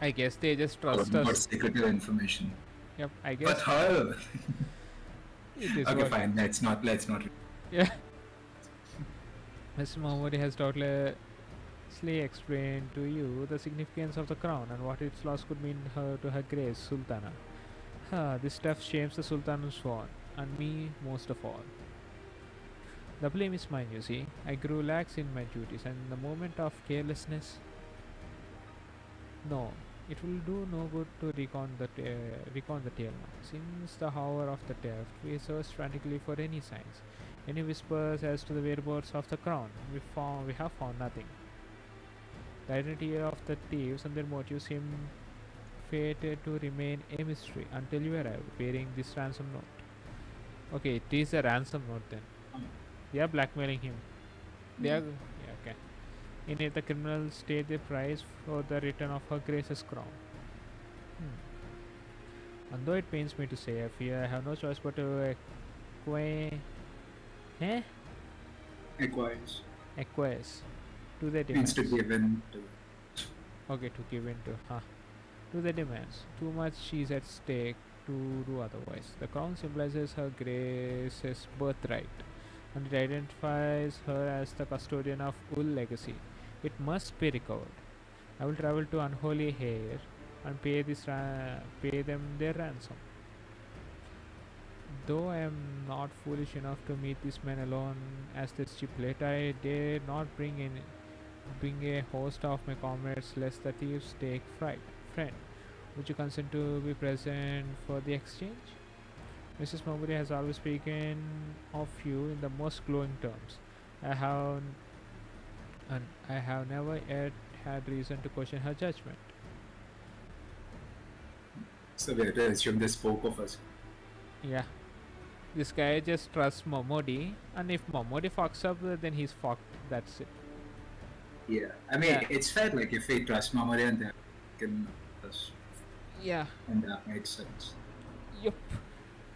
I guess they just trust us. secretive information. Yep, I guess. But her, okay, fine. Let's not let's not. Yeah. Mr. Momodi has doubtlessly explained to you the significance of the crown and what its loss could mean her to her grace, Sultana. Ah, this stuff shames the Sultan and Swan, and me most of all. The blame is mine, you see. I grew lax in my duties, and in the moment of carelessness. No, it will do no good to recon the ta- uh, recon the tale now. Since the hour of the theft, we searched frantically for any signs, any whispers as to the whereabouts of the crown. We found we have found nothing. The identity of the thieves and their motives seem fated to remain a mystery until you arrive, bearing this ransom note. Okay, it is a ransom note then. They are blackmailing him. They hmm. are yeah, okay. In it, the criminals state the price for the return of her grace's crown. Hmm. And though it pains me to say, I fear I have no choice but to acquire, eh? Acquires acquiesce to the means to give in to. Okay, to give in to, huh? To the demands. Too much is at stake to do otherwise. The crown symbolizes her grace's birthright, and it identifies her as the custodian of Ul legacy. It must be recovered. I will travel to Unholy Hair and pay this pay them their ransom. Though I am not foolish enough to meet these men alone as they stipulate, I dare not bring in bring a host of my comrades lest the thieves take fright. Friend, would you consent to be present for the exchange? Mrs. Momodi has always spoken of you in the most glowing terms. I have and I have never yet had reason to question her judgment. So we have to assume they spoke of us. Yeah. This guy just trusts Momodi, and if Momodi fucks up, then he's fucked. That's it. Yeah. I mean, Yeah. it's fair, like, if we trust Momodi and they can us, Yeah. and that makes sense. Yup.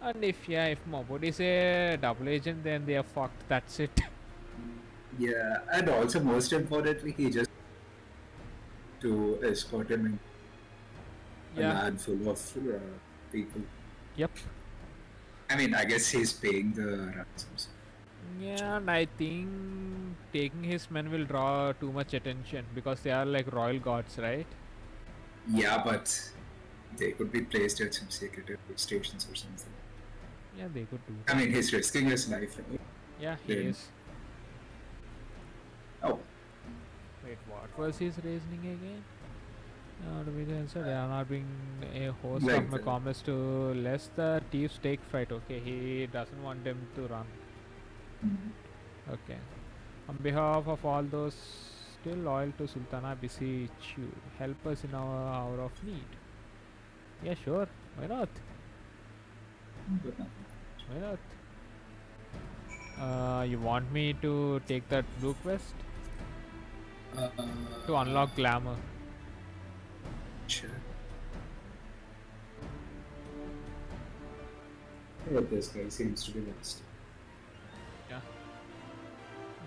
And if yeah, if Momodi is a double agent, then they are fucked. That's it. Yeah, and also, most importantly, he just to escort him in a yeah. land full of uh, people. Yep. I mean, I guess he's paying the ransoms. Yeah, and I think taking his men will draw too much attention because they are like royal gods, right? Yeah, but they could be placed at some secret stations or something. Yeah, they could do. I mean, he's risking his life. right? Yeah, he then- is. Oh, Wait, what was his reasoning again? Now to be the answer, they are not being a host Like of my commerce to lest the thieves take fight. Okay, he doesn't want them to run. mm, Okay. On behalf of all those still loyal to Sultana, beseech you, help us in our hour of need. Yeah, sure. Why not? Why not? Uh, you want me to take that blue quest Uh, to unlock glamour? Sure. Yeah, this guy seems to be lost.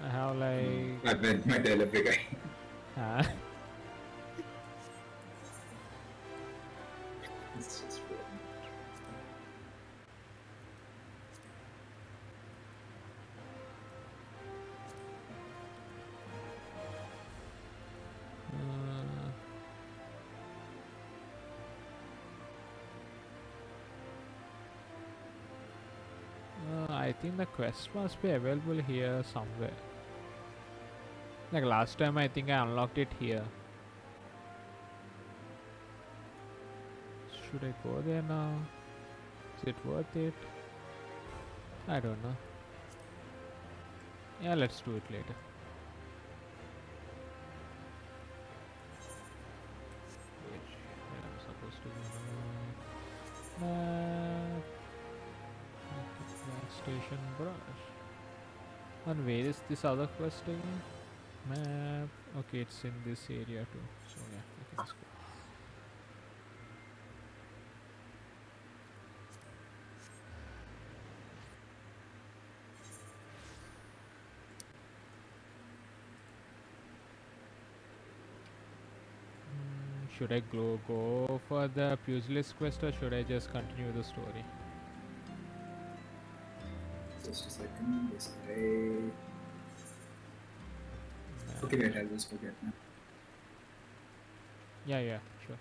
I have like. I meant my delivery guy. Huh? The quest must be available here somewhere. Like last time, I think I unlocked it here. Should I go there now? Is it worth it? I don't know. Yeah, let's do it later. Brush. And where is this other quest again? Map. Okay, it's in this area too. So yeah, go. Mm, Should I go, go for the pugilist quest or should I just continue the story? Just a second. Hmm, this guy. Okay, wait, I'll just forget now. Yeah, yeah, sure.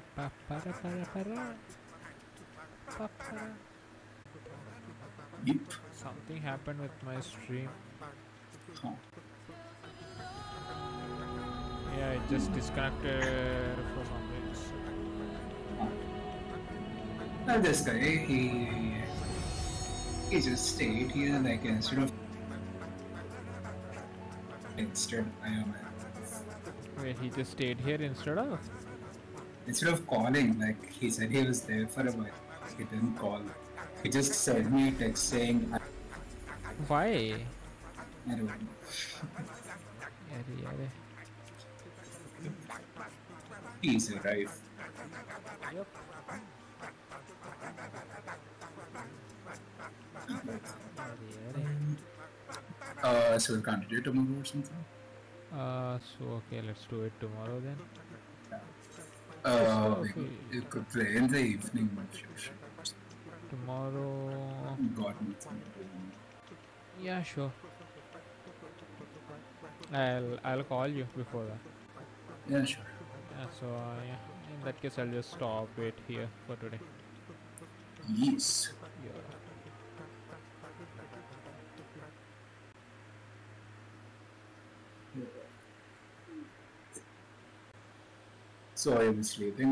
Pa pa para para para. Pa para. Yep. Something happened with my stream. Yeah, it just disconnected for some reason. Now this guy, he he just stayed here like instead of instead I am Wait, he just stayed here instead of? Instead of calling, like he said he was there for a while. He didn't call. He just sent me a text saying I, Why? I don't know. Yare, yare. He's arrived. Yep. Uh, so we'll continue tomorrow or something. Uh, so okay, let's do it tomorrow then. Uh, okay. you could play in the evening. if you should. Tomorrow. Got nothing. Yeah, sure. I'll I'll call you before that. Yeah, sure. Yeah, so uh, yeah, in that case I'll just stop it here for today. Yes. Yeah. So I was sleeping.